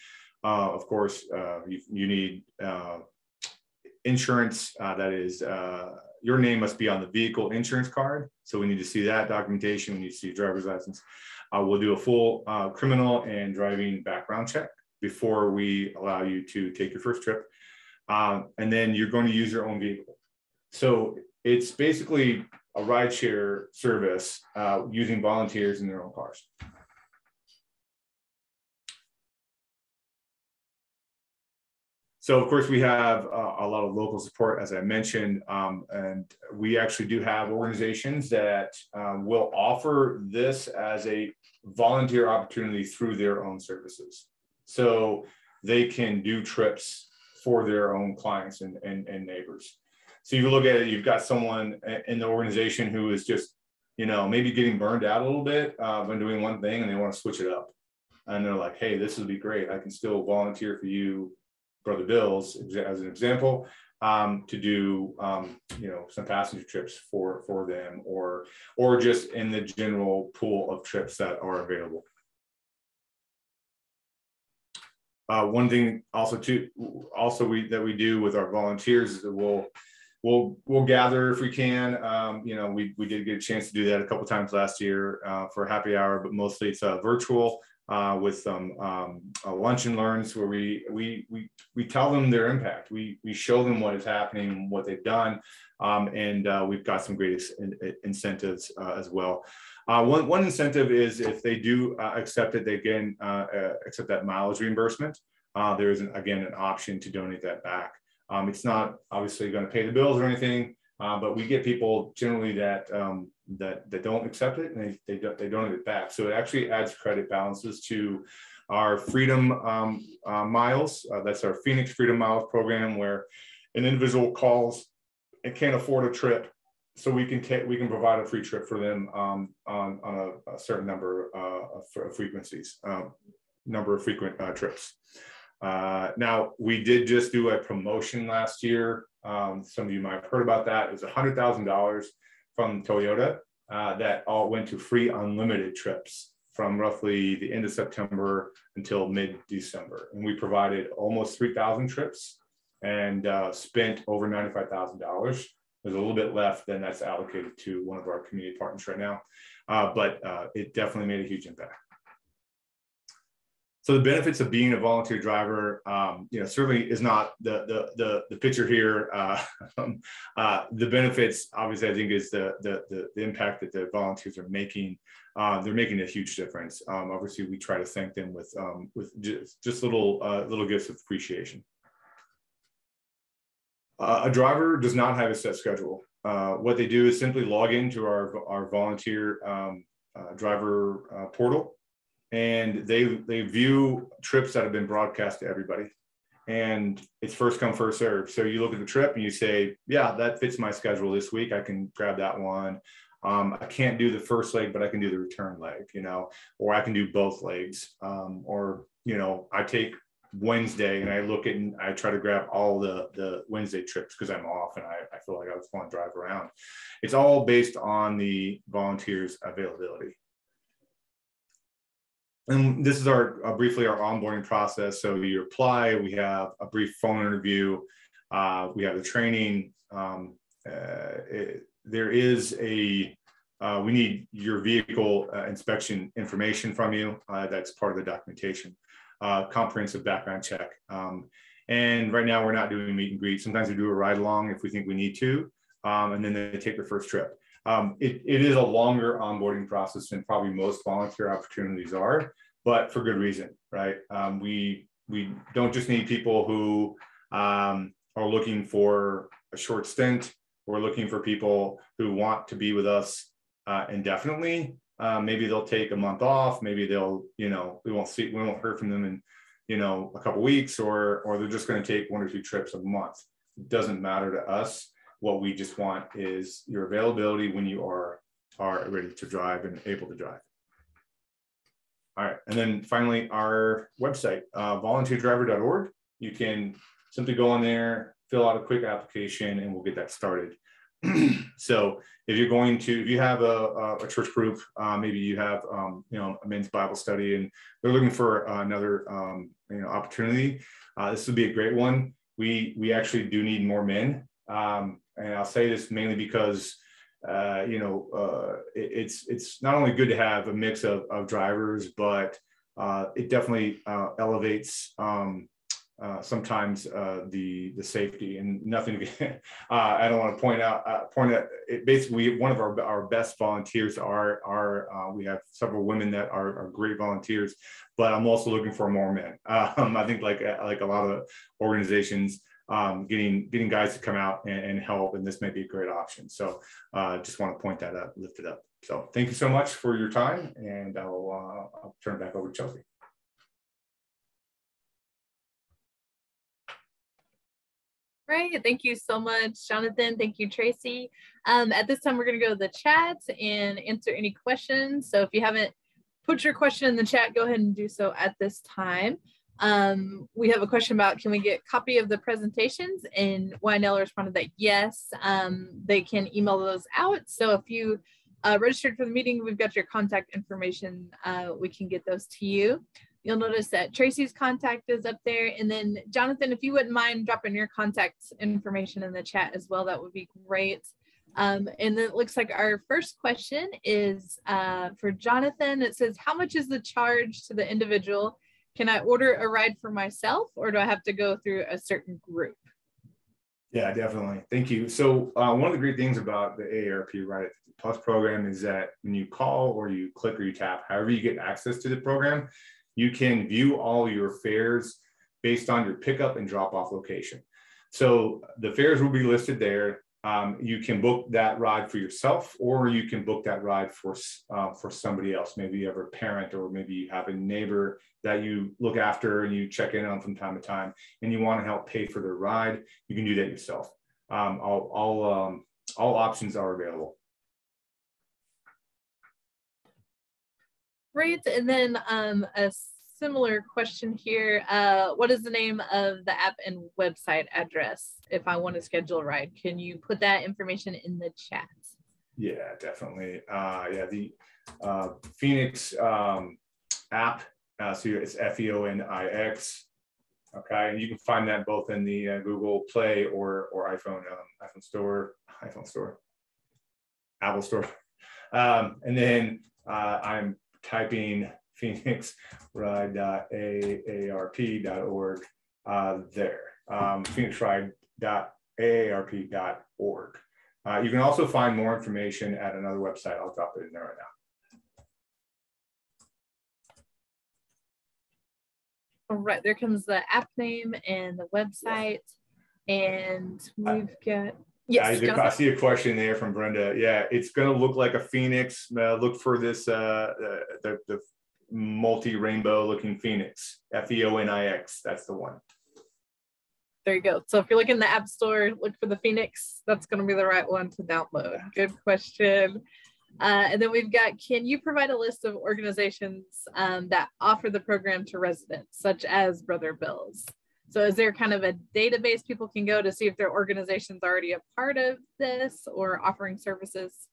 Uh, of course, uh, you, you, need insurance that is, your name must be on the vehicle insurance card. So we need to see that documentation. We need to see driver's license. we'll do a full criminal and driving background check before we allow you to take your first trip um, and then you're going to use your own vehicle. So it's basically a rideshare service uh, using volunteers in their own cars. So of course we have uh, a lot of local support, as I mentioned, um, and we actually do have organizations that um, will offer this as a volunteer opportunity through their own services. So they can do trips for their own clients and, and, and neighbors. So you look at it, you've got someone in the organization who is just, you know, maybe getting burned out a little bit uh, when doing one thing and they want to switch it up. And they're like, hey, this would be great. I can still volunteer for you Brother Bills as an example, um, to do um, you know some passenger trips for for them, or or just in the general pool of trips that are available. Uh, one thing also too also we that we do with our volunteers is that we'll we'll we'll gather if we can. Um, you know, we we did get a chance to do that a couple times last year uh, for happy hour, but mostly it's uh, virtual uh, with some um, uh, lunch and learns where we we we we tell them their impact. We we show them what is happening, what they've done, um, and uh, we've got some great in, incentives uh, as well. Uh, one one incentive is if they do uh, accept it, they again accept that mileage reimbursement. there is an, again an option to donate that back. Um, it's not obviously going to pay the bills or anything, but we get people generally that um, that that don't accept it and they, they don't they it back. So it actually adds credit balances to our Freedom um, uh, Miles. Uh, that's our Feonix Freedom Miles program, where an individual calls and can't afford a trip, so we can take we can provide a free trip for them um, on on a, a certain number uh, of frequencies, um, number of frequent uh, trips. Uh, now we did just do a promotion last year. Um, some of you might have heard about that. It was a hundred thousand dollars from Toyota uh, that all went to free unlimited trips from roughly the end of September until mid December. And we provided almost 3,000 trips and uh, spent over $95,000. There's a little bit left than that's allocated to one of our community partners right now. Uh, but uh, it definitely made a huge impact. So the benefits of being a volunteer driver, um, you know, certainly is not the the the, the picture here. Uh, um, uh, the benefits, obviously, I think is the, the the, impact that the volunteers are making. Uh, they're making a huge difference. Um, obviously, we try to thank them with um, with just, just little uh, little gifts of appreciation. Uh, a driver does not have a set schedule. Uh, what they do is simply log into our our volunteer um, driver portal and they they view trips that have been broadcast to everybody. And it's first come first serve so you look at the trip and you say yeah that fits my schedule this week. I can grab that one. Um, i can't do the first leg but i can do the return leg you know or i can do both legs. Um, or you know i take wednesday and i look at and i try to grab all the the wednesday trips because i'm off and I, I feel like i was want to drive around. It's all based on the volunteers availability and this is our uh, briefly our onboarding process. So you apply, we have a brief phone interview, uh, we have the training. Um, uh, it, there is a uh, we need your vehicle uh, inspection information from you. Uh, that's part of the documentation. comprehensive background check. Um, and right now we're not doing meet and greet. Sometimes we do a ride along if we think we need to, um, and then they take their first trip. Um, it, it is a longer onboarding process than probably most volunteer opportunities are, but for good reason, right? Um, we we don't just need people who um, are looking for a short stint. We're looking for people who want to be with us uh, indefinitely. Uh, maybe they'll take a month off. Maybe they'll, you know, we won't see, we won't hear from them in, you know, a couple weeks, or or they're just going to take one or two trips a month. It doesn't matter to us what we just want is your availability when you are are ready to drive and able to drive. All right, and then finally, our website, uh, volunteerdriver.org. You can simply go on there, fill out a quick application, and we'll get that started. so if you're going to, if you have a, a church group, uh, maybe you have, um, you know, a men's Bible study, and they're looking for uh, another, um, you know, opportunity, uh, this would be a great one. We we actually do need more men. Um, and I'll say this mainly because uh, you know uh, it, it's it's not only good to have a mix of, of drivers, but uh, it definitely uh, elevates um, uh, sometimes uh, the the safety and nothing. uh, I don't want to point out point out. It basically, one of our our best volunteers are are we have several women that are, are great volunteers, but I'm also looking for more men. Um, I think like like a lot of organizations. Um, getting getting guys to come out and, and, help, and this may be a great option. So, uh, just want to point that up, lift it up. So, thank you so much for your time, and I'll, I'll turn it back over to Chelsea. Right. Thank you so much, Jonathan. Thank you, Tracie. Um, at this time, we're going to go to the chat and answer any questions. So if you haven't put your question in the chat, go ahead and do so at this time. Um, we have a question about can we get copy of the presentations? And YNL responded that yes, um, they can email those out. So if you uh, registered for the meeting, we've got your contact information. Uh, we can get those to you. You'll notice that Tracie's contact is up there. And then Jonathan, if you wouldn't mind dropping your contact information in the chat as well, that would be great. Um, and it looks like our first question is uh, for Jonathan. It says, how much is the charge to the individual? Can I order a ride for myself or do I have to go through a certain group? Yeah, definitely. Thank you. So uh, one of the great things about the AARP Ride Plus program is that when you call or you click or you tap, however you get access to the program, you can view all your fares based on your pickup and drop off location. So the fares will be listed there. Um, you can book that ride for yourself, or you can book that ride for uh, for somebody else. Maybe you have a parent, or maybe you have a neighbor that you look after and you check in on from time to time, and you want to help pay for their ride. You can do that yourself. Um, all all um, all options are available. Great. And then um, a similar question here. Uh, what is the name of the app and website address if I want to schedule a ride? Can you put that information in the chat? Yeah, definitely. Uh, yeah, the uh, Feonix um, app. Uh, so it's F E O N I X. Okay, and you can find that both in the uh, Google Play or or iPhone um, iPhone Store, iPhone Store, Apple Store. Um, and then uh, I'm typing phoenixride.aarp.org uh, there, um, phoenixride.aarp.org. Uh, you can also find more information at another website. I'll drop it in there right now. All right, there comes the app name and the website. And we've got Yes, I, I, see a question there from Brenda. Yeah, it's going to look like a phoenix. Uh, look for this uh, uh, the, the multi rainbow looking phoenix. F E O N I X. That's the one. There you go. So if you're looking in the App Store, look for the Feonix. That's going to be the right one to download. Good question. Uh, and then we've got, can you provide a list of organizations um, that offer the program to residents, such as Brother Bills? So is there kind of a database people can go to see if their organization's already a part of this or offering services?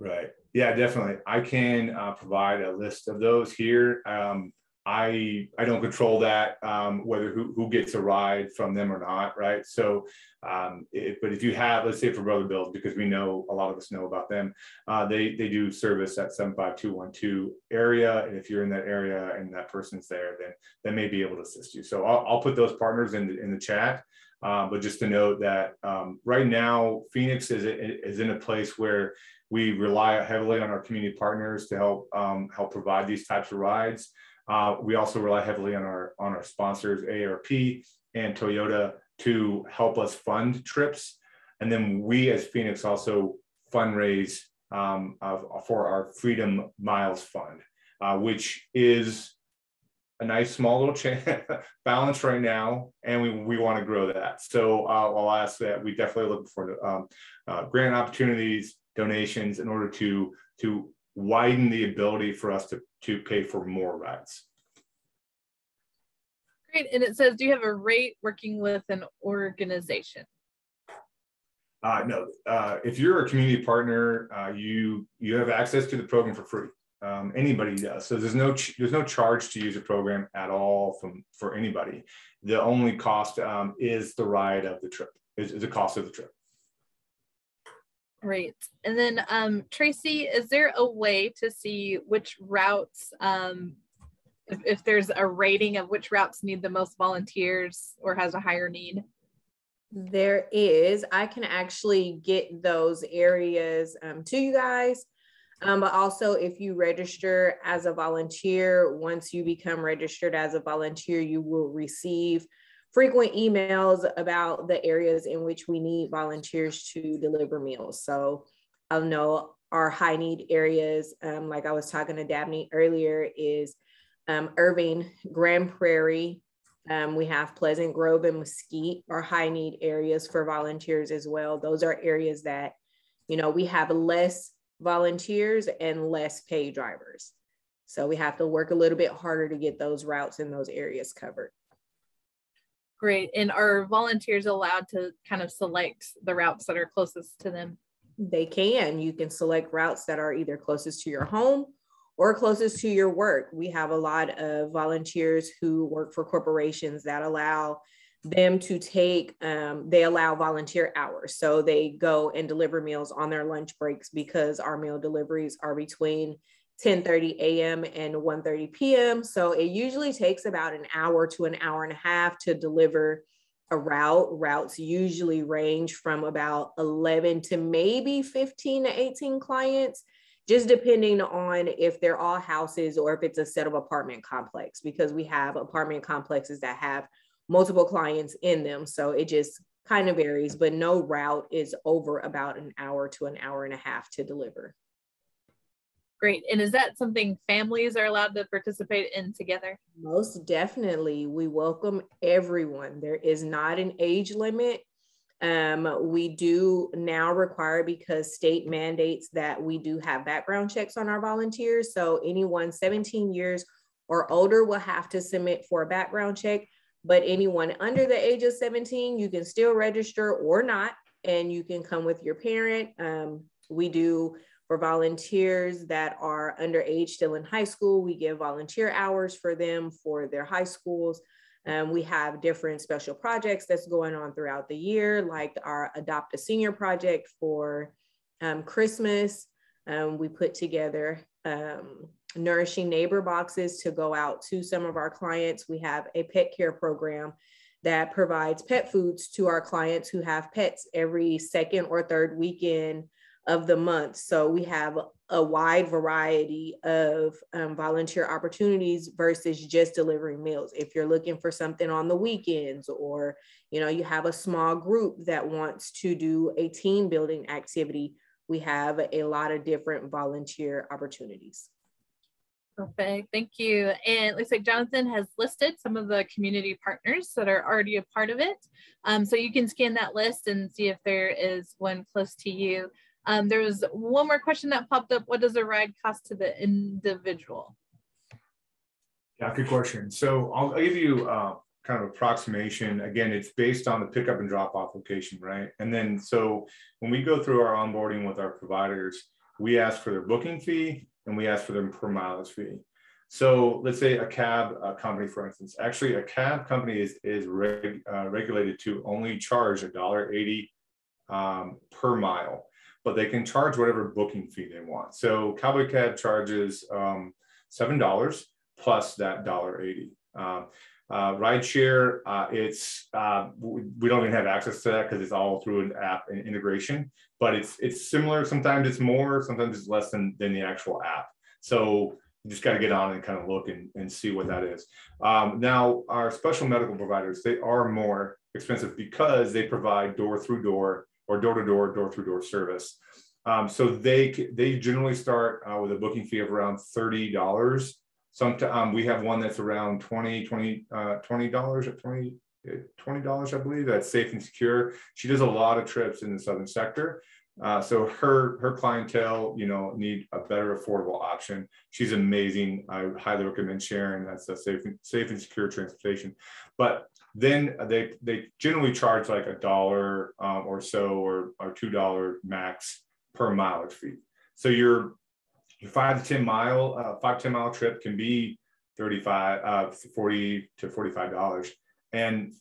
Right. Yeah, definitely. I can uh, provide a list of those here. Um, I I don't control that um, whether who, who gets a ride from them or not, right? So, um, it, but if you have, let's say for Brother Bills, because we know a lot of us know about them, uh, they they do service at seven five two one two area, and if you're in that area and that person's there, then they may be able to assist you. So I'll, I'll put those partners in the, in the chat. Uh, but just to note that um, right now, Feonix is is in a place where we rely heavily on our community partners to help um, help provide these types of rides. Uh, we also rely heavily on our on our sponsors, AARP and Toyota, to help us fund trips. And then we as Feonix also fundraise um, for our Freedom Miles Fund, uh, which is a nice small little balance right now, and we, we want to grow that. So uh, I'll ask that we definitely look for um, uh, grant opportunities, donations in order to to widen the ability for us to, to pay for more rides. Great. And it says, do you have a rate working with an organization? Uh, no, uh, if you're a community partner, uh, you you have access to the program for free. Um, anybody does. So there's no there's no charge to use a program at all from for anybody. The only cost um, is the ride of the trip. Is, is the cost of the trip. Great. And then um, Tracie, is there a way to see which routes um, if, if there's a rating of which routes need the most volunteers or has a higher need? There is. I can actually get those areas um, to you guys. Um, but also, if you register as a volunteer, once you become registered as a volunteer, you will receive frequent emails about the areas in which we need volunteers to deliver meals. So I'll know our high need areas, um, like I was talking to Dabney earlier, is um, Irving, Grand Prairie. Um, we have Pleasant Grove and Mesquite are high need areas for volunteers as well. Those are areas that, you know, we have less volunteers and less paid drivers. So we have to work a little bit harder to get those routes in those areas covered. Great. And are volunteers allowed to kind of select the routes that are closest to them? They can. You can select routes that are either closest to your home or closest to your work. We have a lot of volunteers who work for corporations that allow them to take, um, they allow volunteer hours. So they go and deliver meals on their lunch breaks because our meal deliveries are between 10:30 a.m. and 1:30 p.m. So it usually takes about an hour to an hour and a half to deliver a route. Routes usually range from about 11 to maybe 15 to 18 clients, just depending on if they're all houses or if it's a set of apartment complex, because we have apartment complexes that have multiple clients in them. So it just kind of varies, but no route is over about an hour to an hour and a half to deliver. Great. And is that something families are allowed to participate in together? Most definitely. We welcome everyone. There is not an age limit. Um, we do now require because state mandates that we do have background checks on our volunteers. So anyone 17 years or older will have to submit for a background check. But anyone under the age of 17, you can still register or not, and you can come with your parent. Um, we do for volunteers that are underage still in high school. We give volunteer hours for them for their high schools. Um, we have different special projects that's going on throughout the year, like our Adopt a Senior project for um, Christmas. Um, we put together um, nourishing neighbor boxes to go out to some of our clients. We have a pet care program that provides pet foods to our clients who have pets every second or third weekend of the month. So we have a wide variety of um, volunteer opportunities versus just delivering meals. If you're looking for something on the weekends, or you know you have a small group that wants to do a team building activity, we have a lot of different volunteer opportunities. Perfect. Thank you. And it looks like Jonathan has listed some of the community partners that are already a part of it. Um, so you can scan that list and see if there is one close to you. Um, there was one more question that popped up. What does a ride cost to the individual? Yeah, good question. So I'll, I'll give you uh, kind of approximation. Again, it's based on the pickup and drop off location, right? And then so when we go through our onboarding with our providers, we ask for their booking fee and we ask for their per mileage fee. So let's say a cab uh, company, for instance, actually a cab company is, is reg, uh, regulated to only charge a dollar eighty um, per mile, but they can charge whatever booking fee they want. So Cowboy Cab charges um, $7 plus that dollar eighty. Um, uh, rideshare, uh, it's uh, we don't even have access to that because it's all through an app and integration. But it's it's similar. Sometimes it's more, sometimes it's less than than the actual app. So you just got to get on and kind of look and, and see what that is. Um, now, our special medical providers they are more expensive because they provide door through door or door to door, door through door service. Um, so they they generally start uh, with a booking fee of around thirty dollars Sometimes um, we have one that's around 20, 20, uh, $20 at 20, $20, I believe. That's safe and secure. She does a lot of trips in the Southern sector. Uh, so her her clientele, you know, need a better affordable option. She's amazing. I highly recommend sharing. That's a safe safe and secure transportation. But then they they generally charge like a dollar um, or so or or two dollar max per mileage fee. So you're your five to 10 mile, uh, five, 10 mile trip can be 35, uh, 40 to $45. And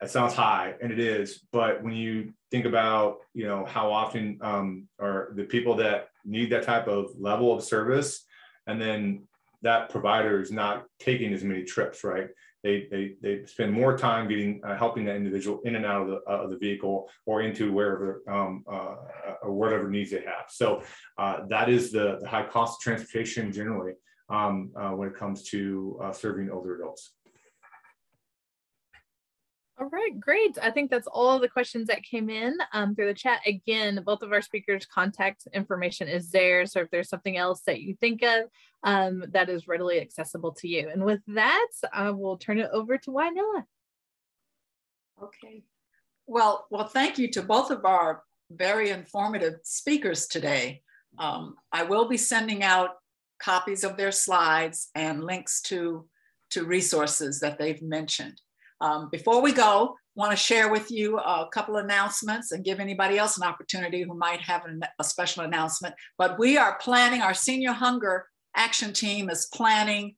that sounds high and it is, but when you think about, you know, how often um, are the people that need that type of level of service and then that provider is not taking as many trips, right? They, they, they spend more time getting uh, helping that individual in and out of the, uh, of the vehicle or into wherever um, uh, or whatever needs they have. So uh, that is the, the, high cost of transportation generally um, uh, when it comes to uh, serving older adults. All right, great. I think that's all the questions that came in um, through the chat. Again, both of our speakers' contact information is there. So if there's something else that you think of, um, that is readily accessible to you. And with that, I will turn it over to Wynella. Okay. Well, well, thank you to both of our very informative speakers today. Um, I will be sending out copies of their slides and links to, to resources that they've mentioned. Um, before we go, want to share with you a couple of announcements and give anybody else an opportunity who might have an, a special announcement. But we are planning, our Senior Hunger Action Team is planning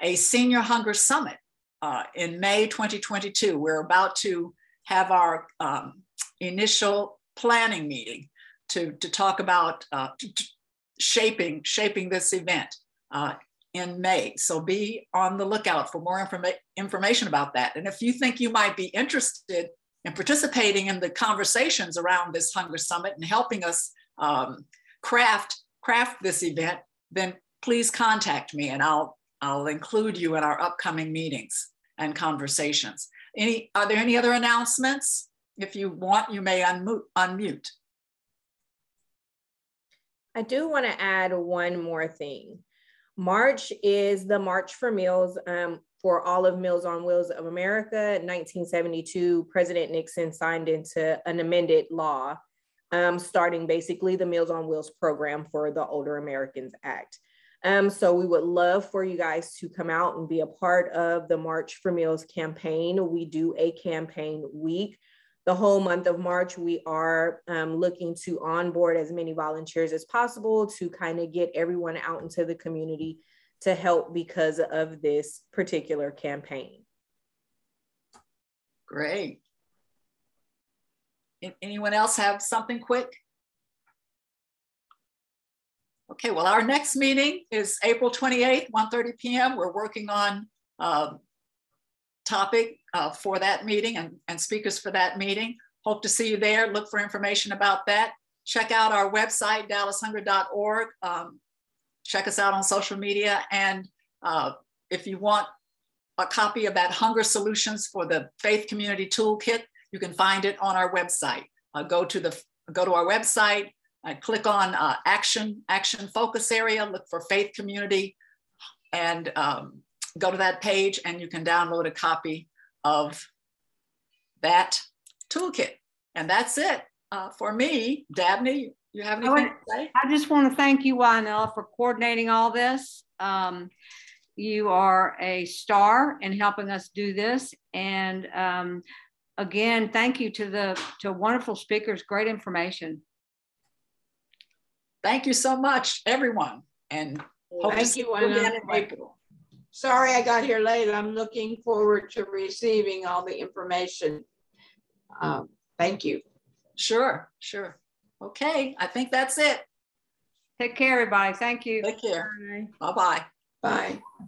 a Senior Hunger Summit uh, in May 2022. We're about to have our um, initial planning meeting to, to talk about uh, shaping, shaping this event. Uh, in May. So be on the lookout for more informa information about that. And if you think you might be interested in participating in the conversations around this Hunger Summit and helping us um, craft, craft this event, then please contact me and I'll, I'll include you in our upcoming meetings and conversations. Any, are there any other announcements? If you want, you may unmute. unmute. I do want to add one more thing. March is the March for Meals um, for all of Meals on Wheels of America. 1972, President Nixon signed into an amended law um, starting basically the Meals on Wheels program for the Older Americans Act. Um, so we would love for you guys to come out and be a part of the March for Meals campaign. We do a campaign week the whole month of March, we are um, looking to onboard as many volunteers as possible to kind of get everyone out into the community to help because of this particular campaign. Great. Anyone else have something quick? Okay, well, our next meeting is April 28th, 1.30 p.m. We're working on um, topic uh, for that meeting and, and speakers for that meeting. Hope to see you there. Look for information about that. Check out our website, dallashunger.org. Um, check us out on social media. And uh, if you want a copy of that Hunger Solutions for the Faith Community Toolkit, you can find it on our website. Uh, go to the go to our website, click on uh, action action focus area, look for Faith Community, and um, go to that page and you can download a copy of that toolkit. And that's it uh, for me. Dabney, you have anything I, would, to say? I just want to thank you, Wynella, for coordinating all this. Um, you are a star in helping us do this. And um, again, thank you to the to wonderful speakers, great information. Thank you so much, everyone. And hope thank to see you again in April. Sorry I got here late. I'm looking forward to receiving all the information. Um, thank you. Sure, sure. Okay, I think that's it. Take care, everybody. Thank you. Take care. Bye-bye. Bye. -bye. Bye.